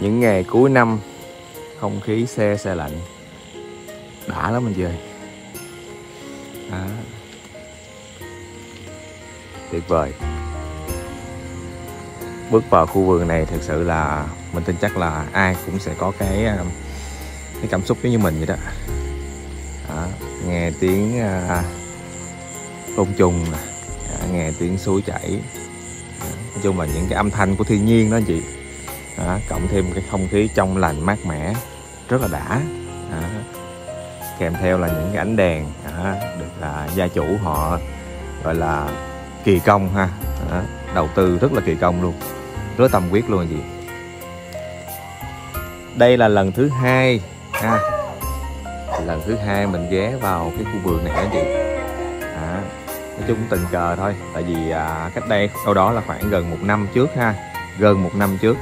những ngày cuối năm không khí xe xe lạnh. Đã lắm anh chị ơi à. tuyệt vời. Bước vào khu vườn này thực sự là mình tin chắc là ai cũng sẽ có cái à, cái cảm xúc giống như mình vậy đó. À, nghe tiếng à, côn trùng à, nghe tiếng suối chảy. À, nói chung là những cái âm thanh của thiên nhiên đó anh chị đó, cộng thêm cái không khí trong lành mát mẻ rất là đã. Đó. kèm theo là những cái ánh đèn đó, được là gia chủ họ gọi là kỳ công ha. Đó. đầu tư rất là kỳ công luôn rất tâm quyết luôn gì. Đây là lần thứ hai ha. Lần thứ hai mình ghé vào cái khu vườn này anh chị? À, nói chung tình cờ thôi tại vì à, cách đây đâu đó là khoảng gần một năm trước ha gần một năm trước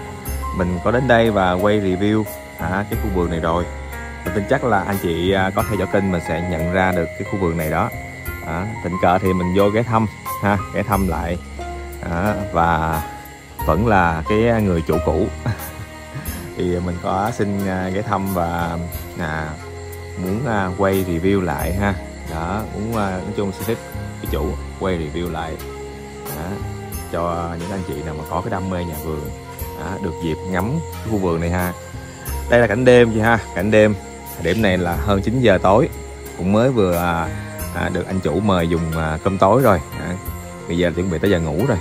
mình có đến đây và quay review à, cái khu vườn này rồi. Mình tin chắc là anh chị à, có theo dõi kênh mình sẽ nhận ra được cái khu vườn này đó. À, tình cờ thì mình vô ghé thăm ha ghé thăm lại. À, và vẫn là cái người chủ cũ. Thì mình có xin à, ghé thăm và à, muốn à, quay review lại ha. Đó muốn à, nói chung xin phép cái chủ quay review lại. Đó, cho những anh chị nào mà có cái đam mê nhà vườn đó, được dịp ngắm cái khu vườn này ha. Đây là cảnh đêm chị ha cảnh đêm. Điểm này là hơn 9 giờ tối. Cũng mới vừa à, à, được anh chủ mời dùng à, cơm tối rồi. À, bây giờ chuẩn bị tới giờ ngủ rồi.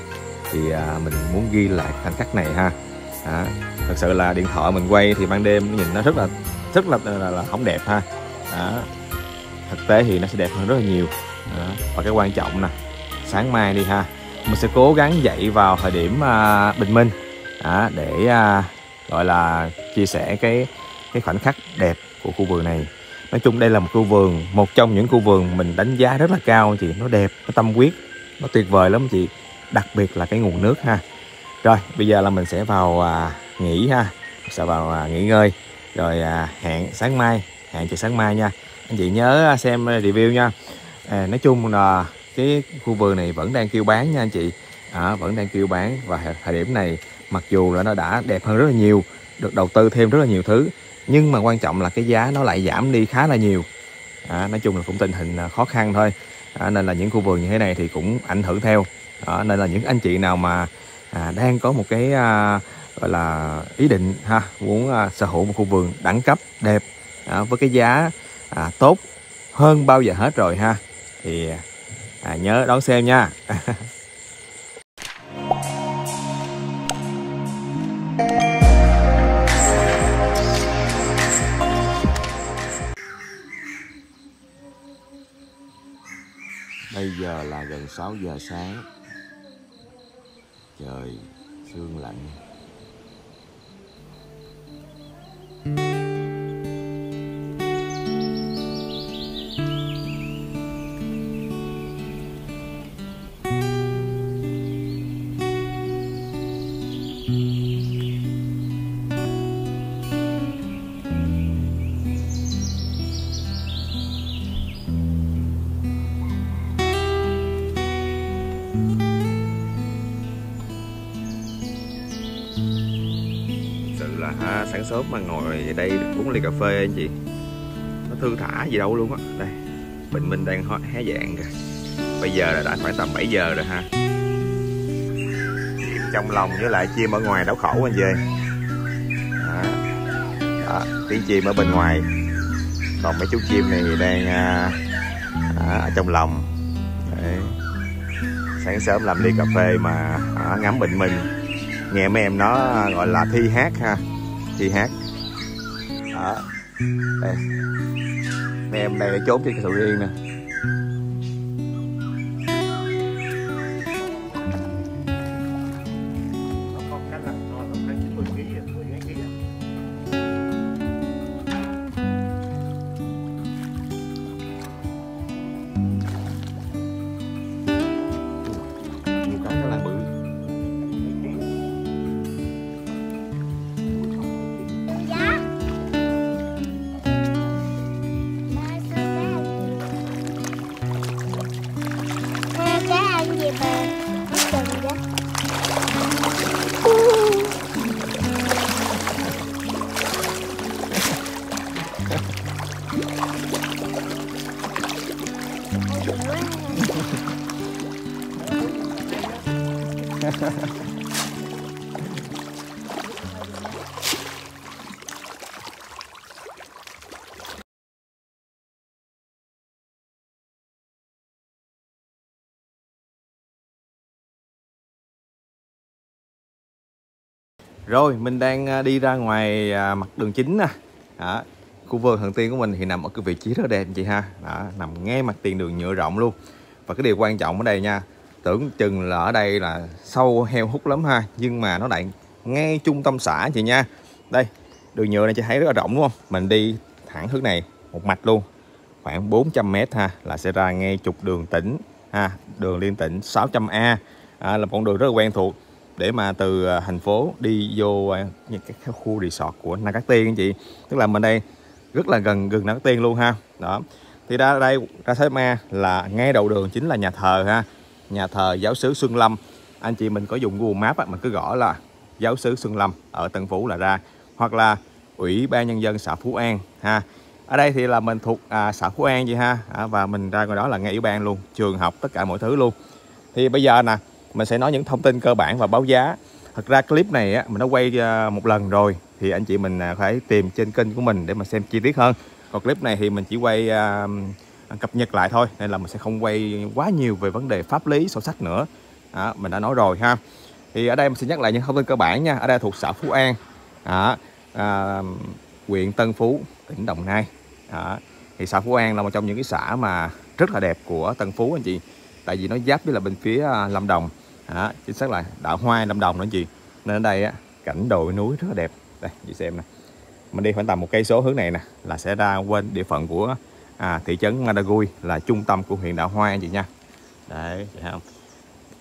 Thì à, mình muốn ghi lại khoảnh khắc này ha. À, thật sự là điện thoại mình quay thì ban đêm nhìn nó rất là rất là, là, là không đẹp ha. À, thực tế thì nó sẽ đẹp hơn rất là nhiều. À, và cái quan trọng nè sáng mai đi ha. Mình sẽ cố gắng dậy vào thời điểm à, bình minh đó, để à, gọi là chia sẻ cái cái khoảnh khắc đẹp của khu vườn này. Nói chung đây là một khu vườn một trong những khu vườn mình đánh giá rất là cao chị nó đẹp nó tâm huyết nó tuyệt vời lắm chị. Đặc biệt là cái nguồn nước ha. Rồi bây giờ là mình sẽ vào à, nghỉ ha. Sẽ vào à, nghỉ ngơi. Rồi à, hẹn sáng mai hẹn chị sáng mai nha. Anh chị nhớ à, xem review nha. À, nói chung là cái khu vườn này vẫn đang kêu bán nha anh chị. À, vẫn đang kêu bán và thời điểm này mặc dù là nó đã đẹp hơn rất là nhiều được đầu tư thêm rất là nhiều thứ nhưng mà quan trọng là cái giá nó lại giảm đi khá là nhiều. À, nói chung là cũng tình hình khó khăn thôi. À, nên là những khu vườn như thế này thì cũng ảnh hưởng theo. À, nên là những anh chị nào mà à, đang có một cái à, gọi là ý định ha muốn à, sở hữu một khu vườn đẳng cấp đẹp à, với cái giá à, tốt hơn bao giờ hết rồi ha thì à, nhớ đón xem nha. giờ là gần 6 giờ sáng. Trời sương lạnh. Ha, sớm mà ngồi đây uống ly cà phê anh chị. Nó thư thả gì đâu luôn á. Đây bình minh đang hé dạng kìa. Bây giờ là đã khoảng tầm 7 giờ rồi ha. Trong lòng với lại chim ở ngoài đau khổ anh chị đó. Đó, tiếng chim ở bên ngoài. Còn mấy chú chim này thì đang à, à, ở trong lòng. Đấy. sáng sớm làm ly cà phê mà à, ngắm bình minh. Nghe mấy em nó gọi là thi hát ha chị hát. Đó. Đây. Mấy em đây để chốt trên cái sầu riêng nè. Rồi mình đang à, đi ra ngoài à, mặt đường chính nè. Đó. khu vườn thần tiên của mình thì nằm ở cái vị trí rất đẹp chị ha. Đó, nằm ngay mặt tiền đường nhựa rộng luôn. Và cái điều quan trọng ở đây nha tưởng chừng là ở đây là sâu heo hút lắm ha nhưng mà nó lại ngay trung tâm xã chị nha. Đây đường nhựa này chị thấy rất là rộng đúng không? Mình đi thẳng hướng này một mạch luôn khoảng 400 m ha là sẽ ra ngay trục đường tỉnh ha đường liên tỉnh 600A à, là một con đường rất là quen thuộc để mà từ à, thành phố đi vô à, những cái khu resort của Na Cát Tiên anh chị. Tức là mình đây rất là gần gần Na Cát Tiên luôn ha. Đó. Thì ra đây ra Thái Ma là ngay đầu đường chính là nhà thờ ha. Nhà thờ giáo sứ Xuân Lâm. Anh chị mình có dùng Google Maps á, mình cứ gõ là giáo sứ Xuân Lâm ở Tân Phú là ra. Hoặc là ủy ban nhân dân xã Phú An ha. Ở đây thì là mình thuộc à, xã Phú An vậy ha. À, và mình ra ngoài đó là ngay ủy ban luôn trường học tất cả mọi thứ luôn. Thì bây giờ nè mình sẽ nói những thông tin cơ bản và báo giá. Thật ra clip này á, mình đã quay ờ, một lần rồi thì anh chị mình à, phải tìm trên kênh của mình để mà xem chi tiết hơn. Còn clip này thì mình chỉ quay uh, cập nhật lại thôi nên là mình sẽ không quay quá nhiều về vấn đề pháp lý sổ sách nữa. Đó, mình đã nói rồi ha. Thì ở đây mình sẽ nhắc lại những thông tin cơ bản nha. Ở đây thuộc xã Phú An đó, à, huyện Tân Phú tỉnh Đồng Nai đó. thì xã Phú An là một trong những cái xã mà rất là đẹp của Tân Phú anh chị tại vì nó giáp với là bên phía à, Lâm Đồng. Đó. chính xác là đảo Hoa Lâm Đồng nữa chị. Nên ở đây á, cảnh đồi núi rất là đẹp. Đây chị xem nè. Mình đi khoảng tầm một cây số hướng này nè là sẽ ra quên địa phận của à, thị trấn Madagui là trung tâm của huyện đảo Hoa anh chị nha. Đấy thấy không?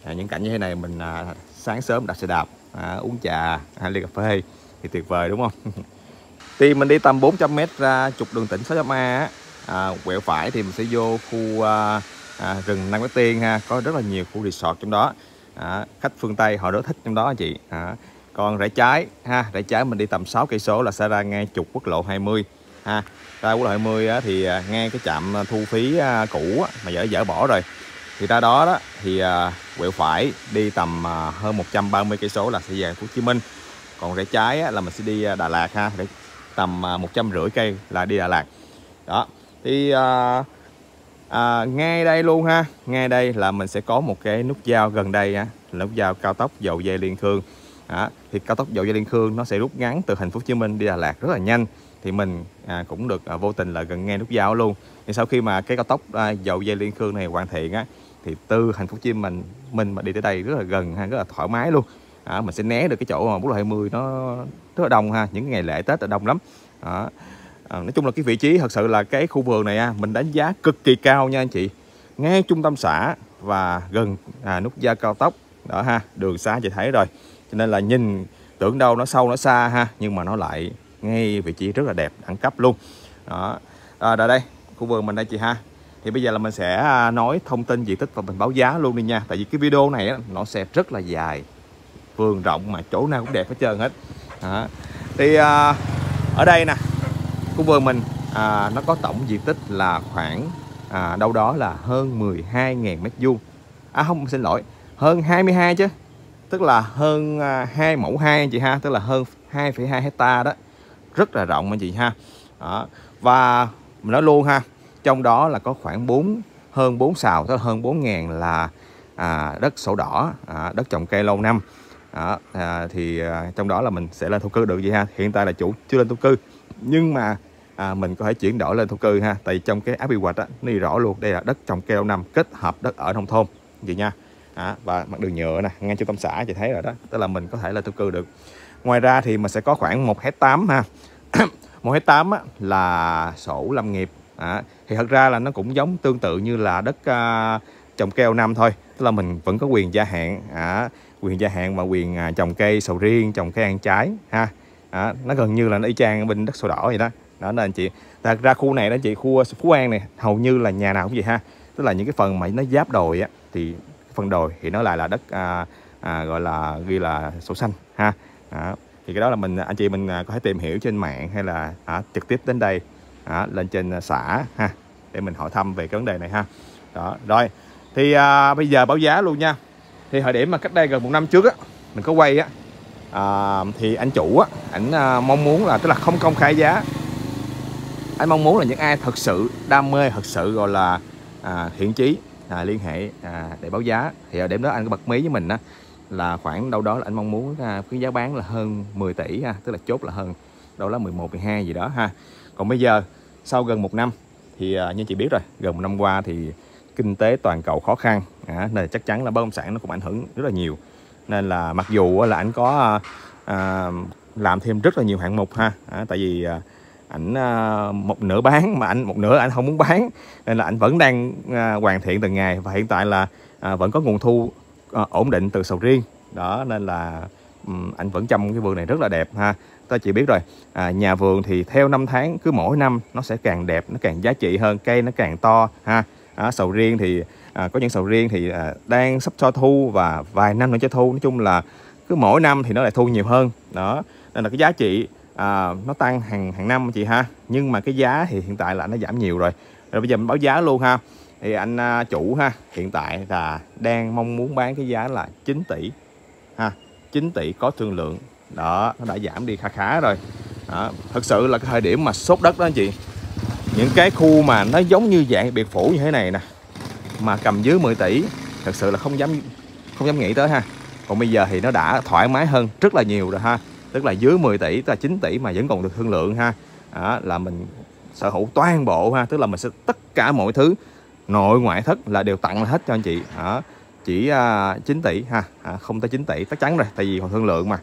À, những cảnh như thế này mình à, sáng sớm đặt xe đạp à, uống trà hay ly cà phê thì tuyệt vời đúng không? Thì mình đi tầm 400 m ra trục đường tỉnh 600 A à, quẹo phải thì mình sẽ vô khu à, à, rừng Nam Cát Tiên ha có rất là nhiều khu resort trong đó. À, khách phương Tây họ rất thích trong đó chị. À, còn rẽ trái ha rẽ trái mình đi tầm 6 cây số là sẽ ra ngay trục quốc lộ 20 ha ra quốc lộ 20 á, thì à, ngay cái trạm à, thu phí à, cũ á, mà dở dở bỏ rồi. Thì ra đó đó thì à, quẹo phải đi tầm à, hơn 130 cây số là sẽ về Hồ Chí Minh. Còn rẽ trái á, là mình sẽ đi à, Đà Lạt ha để tầm một trăm rưỡi cây là đi Đà Lạt. Đó thì à, à, ngay đây luôn ha. Ngay đây là mình sẽ có một cái nút giao gần đây á nút giao cao tốc dầu dây liên khương. À, thì cao tốc dầu dây liên khương nó sẽ rút ngắn từ thành phố Hồ Chí Minh đi Đà Lạt rất là nhanh. Thì mình à, cũng được à, vô tình là gần nghe nút giao luôn. Thì sau khi mà cái cao tốc à, dầu dây liên khương này hoàn thiện á thì từ thành phố Hồ Chí Minh mình mà đi tới đây rất là gần ha rất là thoải mái luôn. À, mình sẽ né được cái chỗ mà quốc lộ 20 nó rất là đông ha những ngày lễ Tết là đông lắm. Đó. À, nói chung là cái vị trí thật sự là cái khu vườn này à, mình đánh giá cực kỳ cao nha anh chị. Ngay trung tâm xã và gần à, nút giao cao tốc. Đó ha đường xa chị thấy rồi. Cho nên là nhìn tưởng đâu nó sâu nó xa ha nhưng mà nó lại ngay vị trí rất là đẹp đẳng cấp luôn. Đó. À, đây khu vườn mình đây chị ha. Thì bây giờ là mình sẽ à, nói thông tin diện tích và mình báo giá luôn đi nha. Tại vì cái video này á, nó sẽ rất là dài. Vườn rộng mà chỗ nào cũng đẹp hết trơn hết. Đó. thì à, ở đây nè của vườn mình à, nó có tổng diện tích là khoảng à, đâu đó là hơn 12.000 mét vuông. À không xin lỗi hơn 22 chứ. Tức là hơn à, 2 mẫu 2 anh chị ha tức là hơn 2,2 hecta đó. Rất là rộng anh chị ha. Đó. và mình nói luôn ha trong đó là có khoảng 4 hơn 4 xào tức là hơn 4 ngàn là à, đất sổ đỏ à, đất trồng cây lâu năm. Đó, à, thì à, trong đó là mình sẽ lên thổ cư được gì ha. Hiện tại là chủ chưa lên thổ cư. Nhưng mà à, mình có thể chuyển đổi lên thổ cư ha. Tại trong cái áp quy hoạch á nó rõ luôn đây là đất trồng keo năm kết hợp đất ở nông thôn. Vậy nha. À, và mặt đường nhựa nè ngay trung tâm xã chị thấy rồi đó. Tức là mình có thể lên thổ cư được. Ngoài ra thì mình sẽ có khoảng một hecta tám ha. Một hectare tám là sổ lâm nghiệp. À, thì thật ra là nó cũng giống tương tự như là đất à, trồng keo năm thôi. Tức là mình vẫn có quyền gia hạn. À, quyền gia hạn và quyền à, trồng cây sầu riêng trồng cây ăn trái ha. À, nó gần như là nó y chang bên đất sổ đỏ vậy đó đó nên anh chị thật ra khu này đó chị khu phú an này hầu như là nhà nào cũng vậy ha. Tức là những cái phần mà nó giáp đồi á thì phần đồi thì nó lại là đất à, à, gọi là ghi là sổ xanh ha. Đó. thì cái đó là mình anh chị mình à, có thể tìm hiểu trên mạng hay là à, trực tiếp đến đây à, lên trên à, xã ha để mình hỏi thăm về cái vấn đề này ha. Đó rồi thì à, bây giờ báo giá luôn nha. Thì thời điểm mà cách đây gần một năm trước á mình có quay á à, thì anh chủ á ảnh à, mong muốn là tức là không công khai giá anh mong muốn là những ai thật sự đam mê thật sự gọi là à, thiện chí à, liên hệ à, để báo giá. Thì ở điểm đó anh có bật mí với mình á là khoảng đâu đó là anh mong muốn à, cái giá bán là hơn 10 tỷ ha tức là chốt là hơn đâu đó 11 12 gì đó ha. Còn bây giờ sau gần một năm thì à, như chị biết rồi gần một năm qua thì kinh tế toàn cầu khó khăn à, nên chắc chắn là bất động sản nó cũng ảnh hưởng rất là nhiều. Nên là mặc dù là anh có à, à, làm thêm rất là nhiều hạng mục ha à, tại vì à, ảnh à, một nửa bán mà anh một nửa anh không muốn bán. Nên là anh vẫn đang à, hoàn thiện từng ngày và hiện tại là à, vẫn có nguồn thu ổn định từ sầu riêng. Đó nên là anh vẫn chăm cái vườn này rất là đẹp ha. Ta chỉ biết rồi à, nhà vườn thì theo năm tháng cứ mỗi năm nó sẽ càng đẹp nó càng giá trị hơn cây nó càng to ha. À, sầu riêng thì à, có những sầu riêng thì à, đang sắp cho thu và vài năm nữa cho thu. Nói chung là cứ mỗi năm thì nó lại thu nhiều hơn. Đó nên là cái giá trị à, nó tăng hàng hàng năm chị ha. Nhưng mà cái giá thì hiện tại là nó giảm nhiều rồi. Rồi bây giờ mình báo giá luôn ha. Thì anh à, chủ ha hiện tại là đang mong muốn bán cái giá là 9 tỷ ha. 9 tỷ có thương lượng. Đó nó đã giảm đi khá khá rồi. Đó. thật sự là cái thời điểm mà sốt đất đó anh chị. Những cái khu mà nó giống như dạng biệt phủ như thế này nè mà cầm dưới 10 tỷ thật sự là không dám không dám nghĩ tới ha. Còn bây giờ thì nó đã thoải mái hơn rất là nhiều rồi ha tức là dưới 10 tỷ tức là 9 tỷ mà vẫn còn được thương lượng ha. Đó, là mình sở hữu toàn bộ ha tức là mình sẽ tất cả mọi thứ nội ngoại thất là đều tặng hết cho anh chị. Đó, chỉ à, uh, 9 tỷ ha à, không tới 9 tỷ chắc chắn rồi tại vì còn thương lượng mà.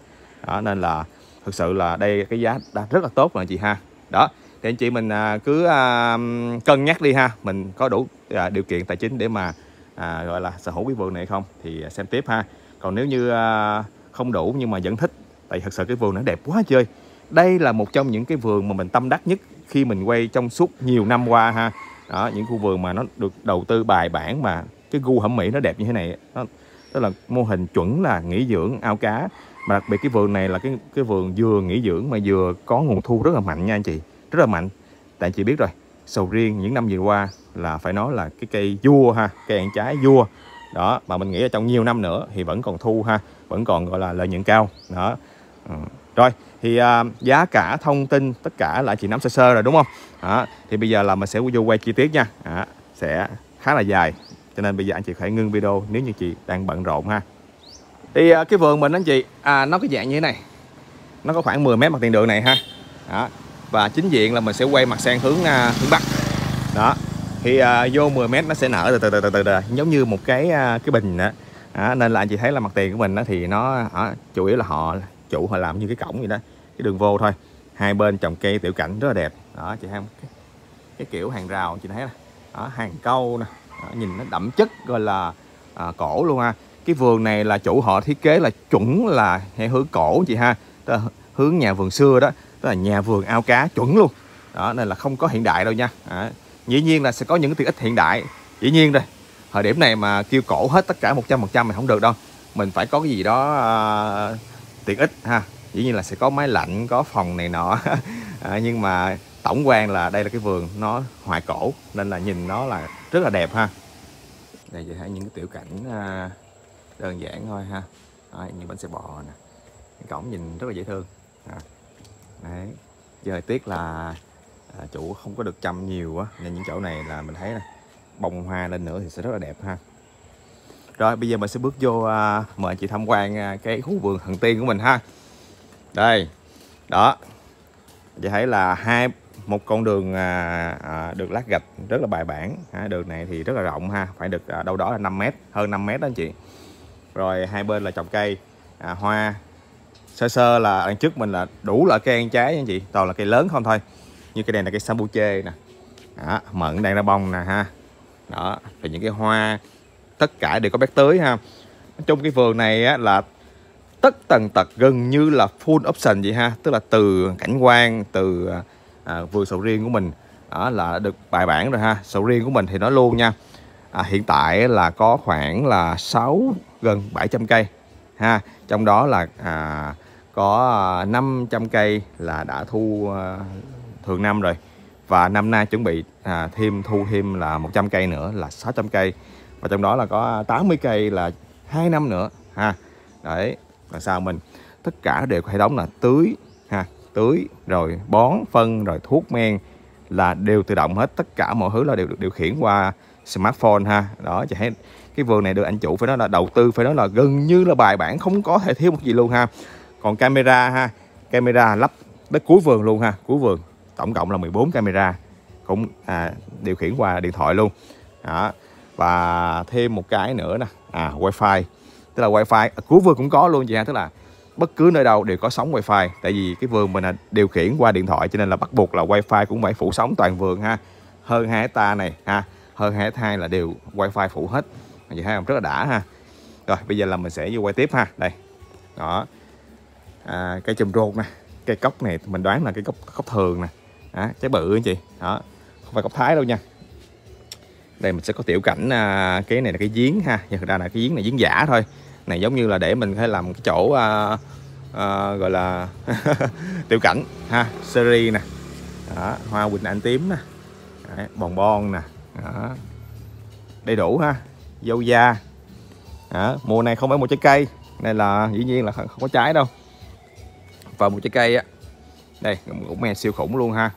Đó, nên là thực sự là đây cái giá đã rất là tốt rồi anh chị ha. Đó thì anh chị mình à, cứ à, cân nhắc đi ha mình có đủ à, điều kiện tài chính để mà à, gọi là sở hữu cái vườn này không thì à, xem tiếp ha. Còn nếu như à, không đủ nhưng mà vẫn thích tại thật sự cái vườn nó đẹp quá chơi. Đây là một trong những cái vườn mà mình tâm đắc nhất khi mình quay trong suốt nhiều năm qua ha. Đó, những khu vườn mà nó được đầu tư bài bản mà cái gu thẩm mỹ nó đẹp như thế này nó tức là mô hình chuẩn là nghỉ dưỡng ao cá. Mà đặc biệt cái vườn này là cái cái vườn vừa nghỉ dưỡng mà vừa có nguồn thu rất là mạnh nha anh chị, rất là mạnh. Tại chị biết rồi, sầu riêng những năm vừa qua là phải nói là cái cây vua ha, cây ăn trái vua. Đó, mà mình nghĩ là trong nhiều năm nữa thì vẫn còn thu ha, vẫn còn gọi là lợi nhuận cao. Đó ừ. rồi thì à, giá cả thông tin tất cả là chị nắm sơ sơ rồi đúng không à, thì bây giờ là mình sẽ vô quay chi tiết nha à, sẽ khá là dài cho nên bây giờ anh chị phải ngưng video nếu như chị đang bận rộn ha thì à, cái vườn mình anh chị à, nó có dạng như thế này nó có khoảng 10 mét mặt tiền đường này ha đó. và chính diện là mình sẽ quay mặt sang hướng à, hướng bắc đó thì à, vô 10 mét nó sẽ nở từ từ từ từ, từ, từ giống như một cái à, cái bình đó. À, nên là anh chị thấy là mặt tiền của mình đó thì nó à, chủ yếu là họ chủ họ làm như cái cổng vậy đó cái đường vô thôi. Hai bên trồng cây tiểu cảnh rất là đẹp. Đó chị thấy không? Cái, cái kiểu hàng rào chị thấy nè. Đó, hàng câu nè. Đó, nhìn nó đậm chất gọi là à, cổ luôn ha. Cái vườn này là chủ họ thiết kế là chuẩn là theo hướng cổ chị ha. Tức là hướng nhà vườn xưa đó. Tức là nhà vườn ao cá chuẩn luôn. Đó nên là không có hiện đại đâu nha. À, dĩ nhiên là sẽ có những cái tiện ích hiện đại. Dĩ nhiên rồi thời điểm này mà kêu cổ hết tất cả 100% trăm mình không được đâu. Mình phải có cái gì đó à, tiện ích ha. Dĩ nhiên là sẽ có máy lạnh có phòng này nọ. À, nhưng mà tổng quan là đây là cái vườn nó hoài cổ nên là nhìn nó là rất là đẹp ha. Đây vậy hãy những cái tiểu cảnh à, đơn giản thôi ha. Đấy, như bánh xe bò nè. Cái cổng nhìn rất là dễ thương à. Đấy. giờ tiết là à, chủ không có được chăm nhiều á. Nên những chỗ này là mình thấy nè bông hoa lên nữa thì sẽ rất là đẹp ha rồi bây giờ mình sẽ bước vô à, mời chị tham quan à, cái khu vườn thần tiên của mình ha. Đây đó. Chị thấy là hai một con đường à, à, được lát gạch rất là bài bản. Ha, đường này thì rất là rộng ha phải được à, đâu đó là 5 mét hơn 5 mét đó anh chị. Rồi hai bên là trồng cây à, hoa. Sơ sơ là đằng trước mình là đủ loại cây ăn trái anh chị toàn là cây lớn không thôi. Như cây này là cây sambuche nè. Đó, mận đang ra bông nè ha. Đó rồi những cái hoa tất cả đều có bét tưới ha. Trong cái vườn này á, là tất tần tật gần như là full option vậy ha. Tức là từ cảnh quan từ à, à vườn sầu riêng của mình đó là được bài bản rồi ha. Sầu riêng của mình thì nó luôn nha. À, hiện tại là có khoảng là 6 gần 700 cây ha. Trong đó là à, có à, 500 cây là đã thu à, thường năm rồi. Và năm nay chuẩn bị à, thêm thu thêm là 100 cây nữa là 600 cây và trong đó là có 80 cây là hai năm nữa ha. Đấy là sao mình? Tất cả đều có hệ thống là tưới ha. Tưới rồi bón phân rồi thuốc men là đều tự động hết. Tất cả mọi thứ là đều được điều khiển qua smartphone ha. Đó chị thấy cái vườn này được anh chủ phải nói là đầu tư phải nói là gần như là bài bản không có thể thiếu một gì luôn ha. Còn camera ha. Camera lắp tới cuối vườn luôn ha. Cuối vườn tổng cộng là 14 camera cũng à, điều khiển qua điện thoại luôn. Đó và thêm một cái nữa nè. À wifi. Tức là wifi à, cuối vườn cũng có luôn chị ha. Tức là bất cứ nơi đâu đều có sóng wifi. Tại vì cái vườn mình là điều khiển qua điện thoại cho nên là bắt buộc là wifi cũng phải phủ sóng toàn vườn ha. Hơn hai hecta này ha. Hơn hai hecta là đều wifi phủ hết. Chị thấy không? Rất là đã ha. Rồi bây giờ là mình sẽ vô quay tiếp ha. Đây. Đó. À, cây chùm rột nè. Cây cốc này mình đoán là cái cốc cốc thường nè. À, trái bự anh chị? Đó. Không phải cốc thái đâu nha đây mình sẽ có tiểu cảnh à, cái này là cái giếng ha. Nhưng thực ra là cái giếng này giếng giả thôi. Này giống như là để mình phải làm cái chỗ à, à, gọi là tiểu cảnh ha. Series nè. Đó, hoa quỳnh anh tím nè. Đấy, bòn bon nè. Đó. đầy đủ ha. Dâu da. Đó. mùa này không phải một trái cây. Này là dĩ nhiên là không có trái đâu. Và một trái cây á. Đây cũng me siêu khủng luôn ha.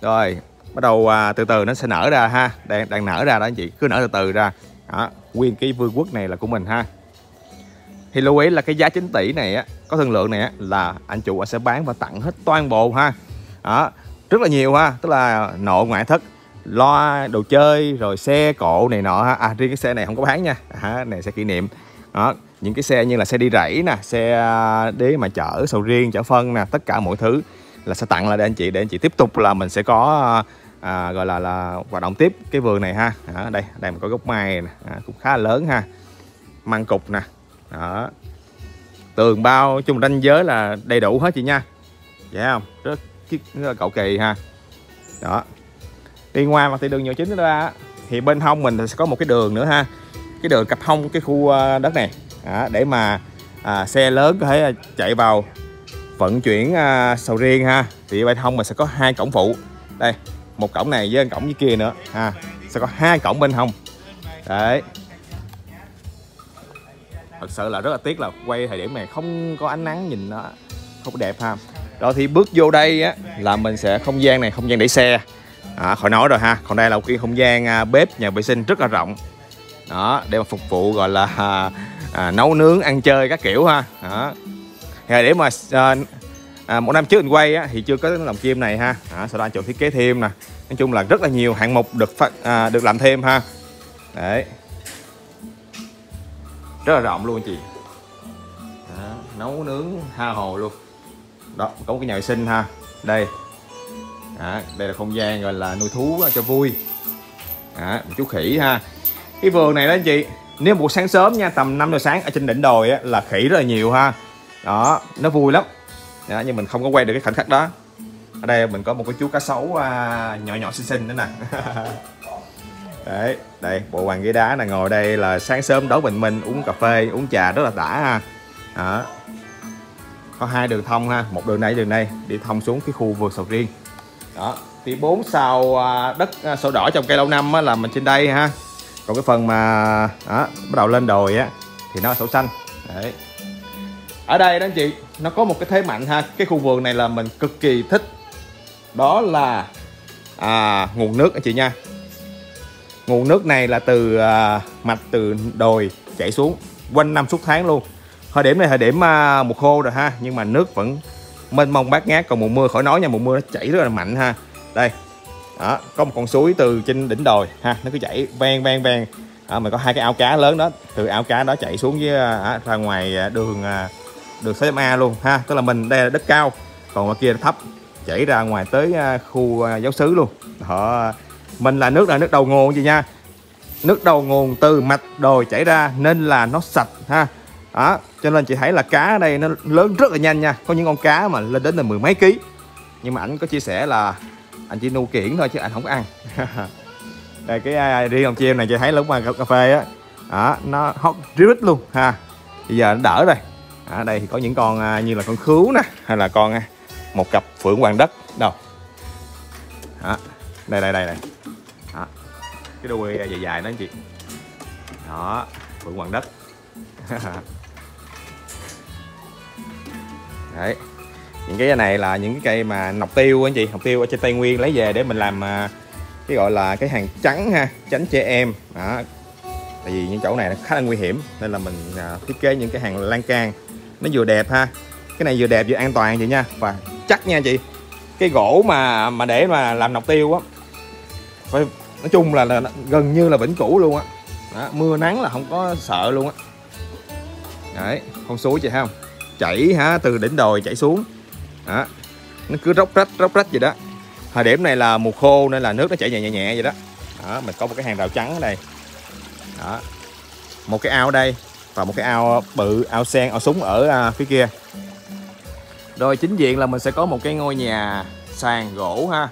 Rồi bắt đầu à, từ từ nó sẽ nở ra ha. Đang đang nở ra đó anh chị. Cứ nở từ từ ra. Đó. nguyên cái vương quốc này là của mình ha. Thì lưu ý là cái giá 9 tỷ này á có thương lượng này á là anh chủ sẽ bán và tặng hết toàn bộ ha. Đó rất là nhiều ha. Tức là nội ngoại thất loa đồ chơi rồi xe cộ này nọ ha. À riêng cái xe này không có bán nha. À, này xe kỷ niệm. Đó những cái xe như là xe đi rẫy nè xe à, đế để mà chở sầu riêng chở phân nè tất cả mọi thứ là sẽ tặng lại để anh chị để anh chị tiếp tục là mình sẽ có à, à, gọi là là hoạt động tiếp cái vườn này ha. À, đây đây mình có gốc mai này à, cũng khá là lớn ha. Măng cục nè. Đó. Tường bao chung ranh giới là đầy đủ hết chị nha. Dạ không? Rất, rất là cậu kỳ ha. Đó. Đi ngoài mặt thì đường nhựa chính ra thì bên hông mình sẽ có một cái đường nữa ha. Cái đường cặp hông cái khu ờ, đất này. À, để mà à, xe lớn có thể à, chạy vào vận chuyển à, sầu riêng ha. Thì bên hông mình sẽ có hai cổng phụ. Đây một cổng này với cổng dưới kia nữa. Ha sẽ có hai cổng bên hông? Đấy. Thật sự là rất là tiếc là quay thời điểm này không có ánh nắng nhìn nó không đẹp ha. Rồi thì bước vô đây á là mình sẽ không gian này không gian để xe. À, khỏi nói rồi ha còn đây là một cái không gian à, bếp nhà vệ sinh rất là rộng. Đó để mà phục vụ gọi là à, à, nấu nướng ăn chơi các kiểu ha. Đó. Thì để mà à, à, một năm trước mình quay á, thì chưa có lòng chim này ha. À, sau đó anh chọn thiết kế thêm nè. Nói chung là rất là nhiều hạng mục được phát à, được làm thêm ha. Đấy. Rất là rộng luôn anh chị. Đó, nấu nướng tha hồ luôn. Đó có một cái nhà vệ sinh ha. Đây. Đó, đây là không gian gọi là nuôi thú cho vui. Đó, một chú khỉ ha. Cái vườn này đó anh chị nếu buổi sáng sớm nha tầm 5 giờ sáng ở trên đỉnh đồi á, là khỉ rất là nhiều ha. Đó nó vui lắm đó, nhưng mình không có quay được cái khoảnh khắc đó. Ở đây mình có một cái chú cá sấu à, nhỏ nhỏ xinh xinh nữa nè. Đấy đây bộ bàn ghế đá là ngồi đây là sáng sớm đón bình minh uống cà phê uống trà rất là đã ha. Đó. Có hai đường thông ha một đường này đường đây đi thông xuống cái khu vườn sầu riêng. Đó thì bốn sào à, đất à, sổ đỏ trong cây lâu năm á, là mình trên đây ha. Còn cái phần mà đó, bắt đầu lên đồi á thì nó là sổ xanh. Đấy ở đây đó anh chị nó có một cái thế mạnh ha. Cái khu vườn này là mình cực kỳ thích. Đó là à, nguồn nước anh chị nha. Nguồn nước này là từ à, mạch từ đồi chảy xuống quanh năm suốt tháng luôn. Thời điểm này thời điểm à, mùa khô rồi ha nhưng mà nước vẫn mênh mông bát ngát còn mùa mưa khỏi nói nha mùa mưa nó chảy rất là mạnh ha. Đây đó có một con suối từ trên đỉnh đồi ha nó cứ chảy ven ven ven. À, mình có hai cái ao cá lớn đó từ ao cá đó chạy xuống với à, ra ngoài à, đường à, được 6 A luôn ha. Tức là mình đây là đất cao còn ngoài kia thấp chảy ra ngoài tới à, khu à, giáo xứ luôn. Họ mình là nước là nước đầu nguồn gì nha? Nước đầu nguồn từ mạch đồi chảy ra nên là nó sạch ha. Đó cho nên chị thấy là cá ở đây nó lớn rất là nhanh nha. Có những con cá mà lên đến là mười mấy ký. Nhưng mà ảnh có chia sẻ là anh chỉ nuôi kiển thôi chứ anh không có ăn. Đây cái à, riêng con chim này chị thấy lúc mà cà phê á đó, nó hót rít luôn ha. Bây giờ nó đỡ rồi ở đây thì có những con à, như là con khứu nè, hay là con à, một cặp phượng hoàng đất, đâu đó. đây đây đây này đó. cái đuôi à, dài dài đó anh chị đó, phượng hoàng đất đấy, những cái này là những cái cây mà nọc tiêu anh chị, nọc tiêu ở trên tây nguyên lấy về để mình làm cái gọi là cái hàng trắng ha, tránh trẻ em đó, tại vì những chỗ này nó khá là nguy hiểm, nên là mình thiết kế những cái hàng lan can nó vừa đẹp ha. Cái này vừa đẹp vừa an toàn chị nha. Và chắc nha chị cái gỗ mà mà để mà làm nọc tiêu á phải nói chung là, là gần như là vĩnh cửu luôn á. Đó, mưa nắng là không có sợ luôn á. Đấy con suối chị thấy không? Chảy hả từ đỉnh đồi chảy xuống. Đó nó cứ róc rách róc rách vậy đó. Thời điểm này là mùa khô nên là nước nó chảy nhẹ nhẹ nhẹ vậy đó. Đó mình có một cái hàng rào trắng ở đây. Đó một cái ao ở đây và một cái ao bự ao sen ao súng ở à, phía kia. Rồi chính diện là mình sẽ có một cái ngôi nhà sàn gỗ ha.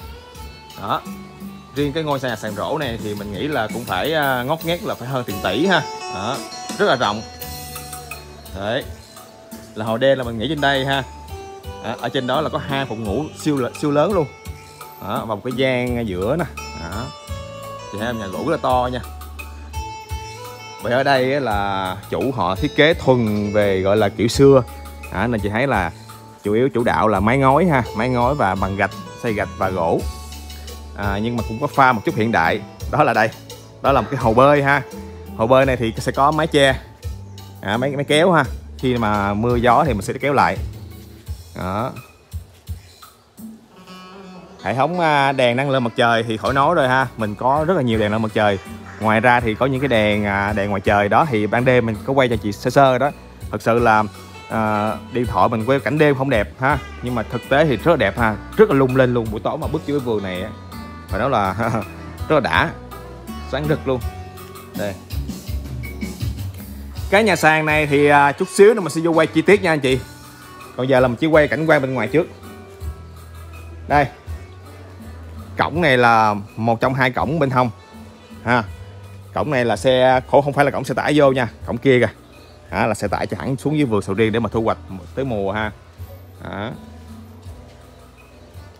Đó. Riêng cái ngôi nhà sàn gỗ này thì mình nghĩ là cũng phải à, ngót nghét là phải hơn tiền tỷ ha. Đó. Rất là rộng. Đấy. Là hồ đen là mình nghĩ trên đây ha. Đó, ở trên đó là có hai phòng ngủ siêu siêu lớn luôn. Đó, và một cái gian giữa nè. Đó. thì nhà gỗ rất là to nha vậy ở đây là chủ họ thiết kế thuần về gọi là kiểu xưa. À, nên chị thấy là chủ yếu chủ đạo là mái ngói ha mái ngói và bằng gạch xây gạch và gỗ. À, nhưng mà cũng có pha một chút hiện đại. Đó là đây đó là một cái hồ bơi ha. Hồ bơi này thì sẽ có mái che. À, máy máy kéo ha. Khi mà mưa gió thì mình sẽ kéo lại. Đó. Hệ thống à, đèn năng lượng mặt trời thì khỏi nói rồi ha. Mình có rất là nhiều đèn năng lượng mặt trời ngoài ra thì có những cái đèn à, đèn ngoài trời đó thì ban đêm mình có quay cho chị sơ sơ đó. Thật sự là à, điện thoại mình quay cảnh đêm không đẹp ha nhưng mà thực tế thì rất là đẹp ha rất là lung lên luôn. Buổi tối mà bước vô cái vườn này phải nói là rất là đã sáng rực luôn. Đây. Cái nhà sàn này thì à, chút xíu nữa mình sẽ vô quay chi tiết nha anh chị. Còn giờ là mình chỉ quay cảnh quan bên ngoài trước. Đây. Cổng này là một trong hai cổng bên hông ha cổng này là xe khổ không phải là cổng xe tải vô nha cổng kia kìa. À, là xe tải cho hẳn xuống dưới vườn sầu riêng để mà thu hoạch tới mùa ha. À.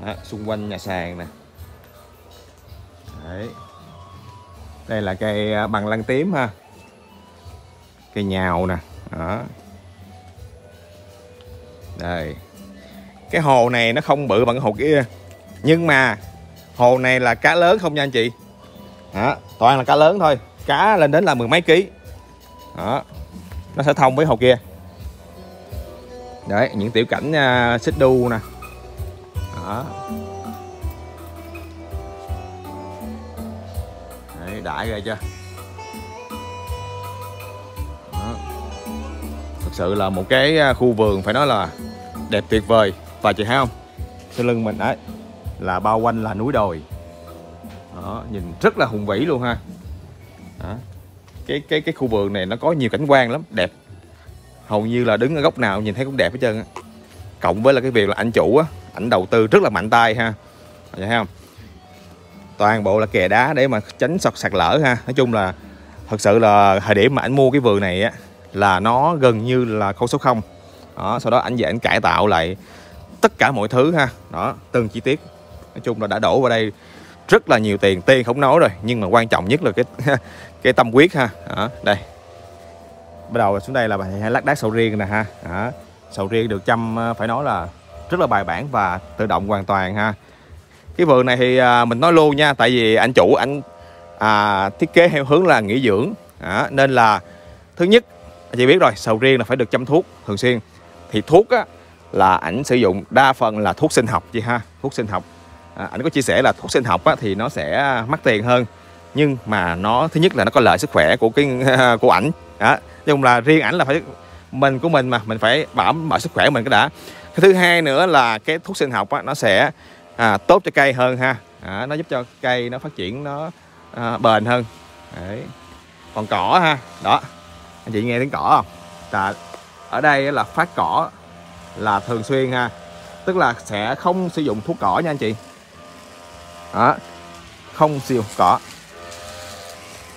À, xung quanh nhà sàn nè. Đấy. đây là cây à, bằng lăng tím ha. Cây nhào nè đó. Đây. Cái hồ này nó không bự bằng cái hồ kia. Nhưng mà hồ này là cá lớn không nha anh chị? Đó, toàn là cá lớn thôi. Cá lên đến là mười mấy ký. Đó nó sẽ thông với hồ kia. Đấy những tiểu cảnh uh, xích đu nè. Đó. Đấy đại rồi chưa? Đó. thật sự là một cái à, khu vườn phải nói là đẹp tuyệt vời. Và chị thấy không? Sau lưng mình đấy là bao quanh là núi đồi đó, nhìn rất là hùng vĩ luôn ha. Đó. cái cái cái khu vườn này nó có nhiều cảnh quan lắm đẹp. Hầu như là đứng ở góc nào nhìn thấy cũng đẹp hết trơn á. Cộng với là cái việc là anh chủ á ảnh đầu tư rất là mạnh tay ha. Thấy không? Toàn bộ là kè đá để mà tránh sọt sạt lở ha. Nói chung là thật sự là thời điểm mà anh mua cái vườn này á là nó gần như là khâu số không. Đó sau đó anh về anh cải tạo lại tất cả mọi thứ ha. Đó từng chi tiết. Nói chung là đã đổ vào đây rất là nhiều tiền. Tiền không nói rồi nhưng mà quan trọng nhất là cái cái tâm quyết ha. Đó, đây. Bắt đầu xuống đây là hai lát đá sầu riêng nè ha. Đó. sầu riêng được chăm ờ, phải nói là rất là bài bản và tự động hoàn toàn ha. Cái vườn này thì à, mình nói luôn nha tại vì anh chủ anh à, thiết kế theo hướng là nghỉ dưỡng. Đó, nên là thứ nhất chị biết rồi sầu riêng là phải được chăm thuốc thường xuyên. Thì thuốc á, là ảnh sử dụng đa phần là thuốc sinh học chị ha thuốc sinh học à, ảnh có chia sẻ là thuốc sinh học á, thì nó sẽ mắc tiền hơn. Nhưng mà nó thứ nhất là nó có lợi sức khỏe của cái của ảnh. Đó nhưng là riêng ảnh là phải mình của mình mà mình phải bảo bảo sức khỏe mình cái đã. Cái thứ hai nữa là cái thuốc sinh học á, nó sẽ à, tốt cho cây hơn ha. À, nó giúp cho cây nó phát triển nó à, bền hơn. Đấy. còn cỏ ha đó. Anh chị nghe tiếng cỏ không? Là ở đây là phát cỏ là thường xuyên ha. Tức là sẽ không sử dụng thuốc cỏ nha anh chị đó. Không siêu cỏ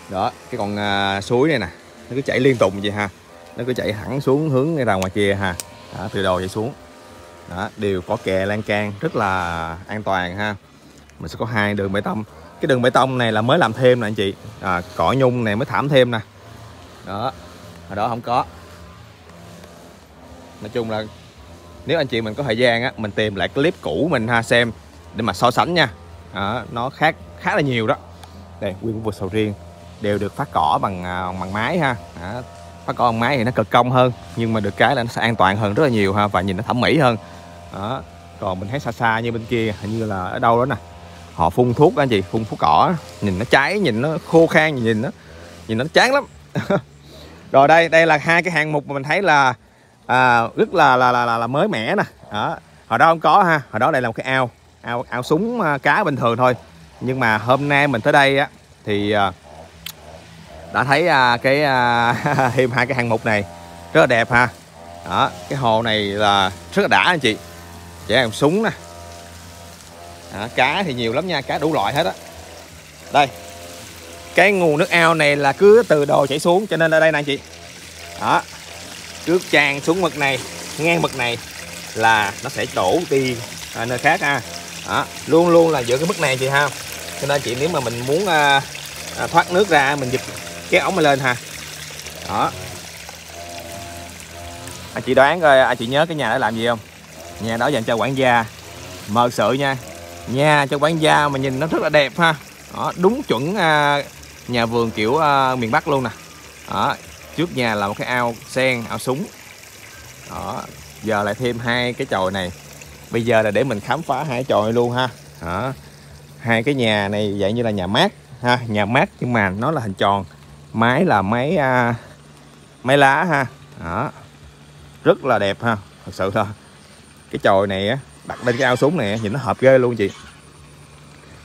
đó cái con à, suối này nè nó cứ chảy liên tục vậy ha. Nó cứ chạy hẳn xuống hướng ra ngoài kia ha. Đó, từ đầu chạy xuống. Đó, đều có kè lan can rất là an toàn ha. Mình sẽ có hai đường bê tông. Cái đường bê tông này là mới làm thêm nè anh chị. À, cỏ nhung này mới thảm thêm nè. Đó hồi đó không có. Nói chung là nếu anh chị mình có thời gian á mình tìm lại clip cũ mình ha xem để mà so sánh nha à, nó khác khá là nhiều đó. Đây nguyên một vực sầu riêng đều được phát cỏ bằng à, bằng máy ha. Đó. phát cỏ bằng máy thì nó cực công hơn nhưng mà được cái là nó sẽ an toàn hơn rất là nhiều ha và nhìn nó thẩm mỹ hơn. Đó còn mình thấy xa xa như bên kia hình như là ở đâu đó nè. Họ phun thuốc anh chị phun thuốc cỏ nhìn nó cháy nhìn nó khô khan nhìn nó nhìn nó chán lắm. Rồi đây đây là hai cái hạng mục mà mình thấy là à, rất là là, là là là mới mẻ nè. Đó hồi đó không có ha hồi đó đây là một cái ao ao ao súng à, cá bình thường thôi. Nhưng mà hôm nay mình tới đây á thì à, đã thấy à, cái thêm hai cái hạng mục này rất là đẹp ha. Đó cái hồ này là rất là đã anh chị. Trẻ em súng nè. Đó, cá thì nhiều lắm nha cá đủ loại hết á. Đây cái nguồn nước ao này là cứ từ đồ chảy xuống cho nên ở đây nè anh chị. Đó cứ tràn xuống mực này ngang mực này là nó sẽ đổ đi à, nơi khác ha đó, luôn luôn là giữa cái mức này chị ha. Cho nên chị nếu mà mình muốn à, à, thoát nước ra mình giật cái ống này lên ha. Đó. Anh chị đoán coi anh chị nhớ cái nhà đó làm gì không? Nhà đó dành cho quản gia. Mờ sự nha. Nhà cho quản gia mà nhìn nó rất là đẹp ha. Đó, đúng chuẩn à, nhà vườn kiểu à, miền Bắc luôn nè. Đó, trước nhà là một cái ao sen ao súng. Đó giờ lại thêm hai cái chòi này bây giờ là để mình khám phá hai tròi luôn ha. Đó. hai cái nhà này dạng như là nhà mát ha nhà mát nhưng mà nó là hình tròn. Máy là máy à, máy lá ha. Đó. Rất là đẹp ha thật sự thôi. Cái chòi này á đặt lên cái ao súng này nhìn nó hợp ghê luôn chị.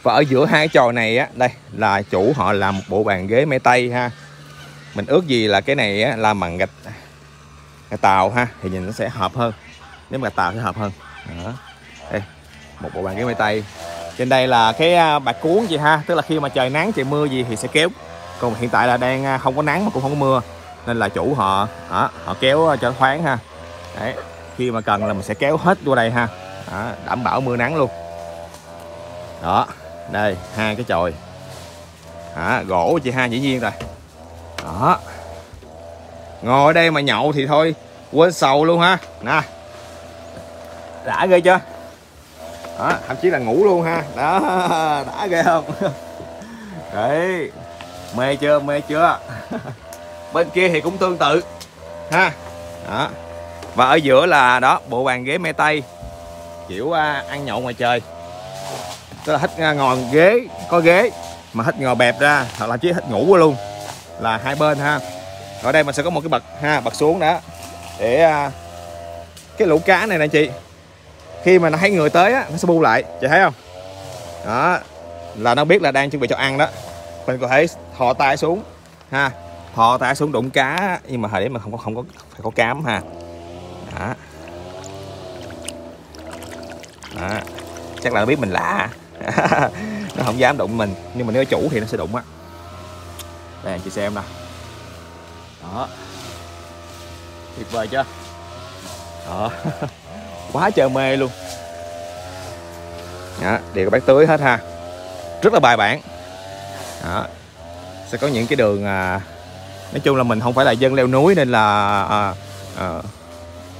Và ở giữa hai chòi này á đây là chủ họ làm một bộ bàn ghế mé tây ha. Mình ước gì là cái này á, làm bằng gạch gạch tàu ha thì nhìn nó sẽ hợp hơn. Nếu mà gạch tàu sẽ hợp hơn đó. đây một bộ bàn ghế mây tây. Trên đây là cái à, bạc cuốn chị ha tức là khi mà trời nắng trời mưa gì thì sẽ kéo. Còn hiện tại là đang à, không có nắng mà cũng không có mưa nên là chủ họ đó, họ kéo à, cho thoáng ha. Đấy khi mà cần là mình sẽ kéo hết vô đây ha. Đó, đảm bảo mưa nắng luôn. Đó đây hai cái chòi. À, gỗ chị ha dĩ nhiên rồi. Đó. Ngồi đây mà nhậu thì thôi quên sầu luôn ha. Nè đã ghê chưa? Đó, thậm chí là ngủ luôn ha. Đó đã ghê không? Đấy mê chưa? Mê chưa? Bên kia thì cũng tương tự. Ha. Đó. Và ở giữa là đó bộ bàn ghế mê tây kiểu uh, ăn nhậu ngoài trời. Tức là thích uh, ngồi ghế có ghế mà thích ngồi bẹp ra hoặc là chỉ thích ngủ luôn là hai bên ha. Ở đây mình sẽ có một cái bậc ha bậc xuống đó để uh, cái lũ cá này nè chị khi mà nó thấy người tới á, nó sẽ bu lại. Chị thấy không? Đó, là nó biết là đang chuẩn bị cho ăn đó. Mình có thể thò tay xuống, ha. Thò tay xuống đụng cá, nhưng mà thời điểm mà không có không có, phải có cám, ha. Đó. đó. Chắc là nó biết mình lạ. Nó không dám đụng mình, nhưng mà nếu chủ thì nó sẽ đụng á. Đây, chị xem nè. Đó. Tuyệt vời chưa? Đó. quá trời mê luôn. Đó, đều các bác tưới hết ha. Rất là bài bản. Đó. sẽ có những cái đường à, nói chung là mình không phải là dân leo núi nên là à, à,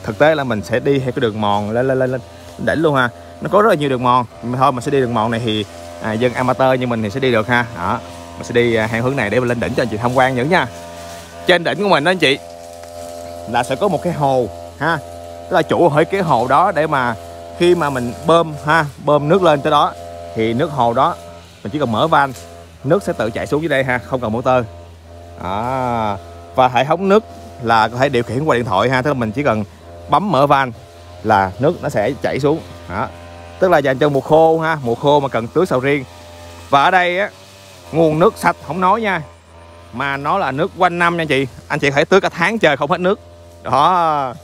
thực tế là mình sẽ đi theo cái đường mòn lên lên lên lên đỉnh luôn ha. Nó có rất là nhiều đường mòn. Mà thôi mình sẽ đi đường mòn này thì à, dân amateur như mình thì sẽ đi được ha. Đó. Mình sẽ đi à, hướng này để mình lên đỉnh cho anh chị tham quan những nha. Trên đỉnh của mình đó anh chị là sẽ có một cái hồ ha tức là chủ hỏi cái hồ đó để mà khi mà mình bơm ha bơm nước lên tới đó thì nước hồ đó mình chỉ cần mở van nước sẽ tự chạy xuống dưới đây ha không cần motor. À, và hệ thống nước là có thể điều khiển qua điện thoại ha tức là mình chỉ cần bấm mở van là nước nó sẽ chảy xuống. Đó. tức là dành cho mùa khô ha mùa khô mà cần tưới sầu riêng. Và ở đây á nguồn nước sạch không nói nha mà nó là nước quanh năm nha chị. Anh chị phải tưới cả tháng trời không hết nước. Đó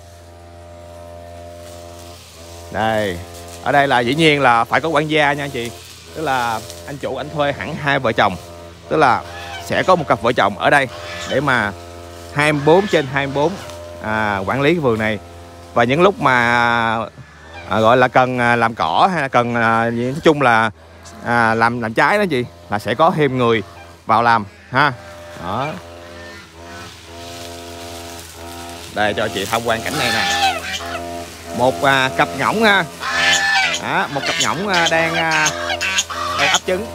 đây ở đây là dĩ nhiên là phải có quản gia nha anh chị. Tức là anh chủ anh thuê hẳn hai vợ chồng. Tức là sẽ có một cặp vợ chồng ở đây để mà 24 trên 24 à, quản lý cái vườn này. Và những lúc mà à, gọi là cần à, làm cỏ hay là cần à, nói chung là à, làm làm trái đó chị là sẽ có thêm người vào làm ha. Đó. Đây cho chị tham quan cảnh này nè một à, cặp ngỗng ha. Đó, một cặp ngỗng à, đang à, đang ấp trứng.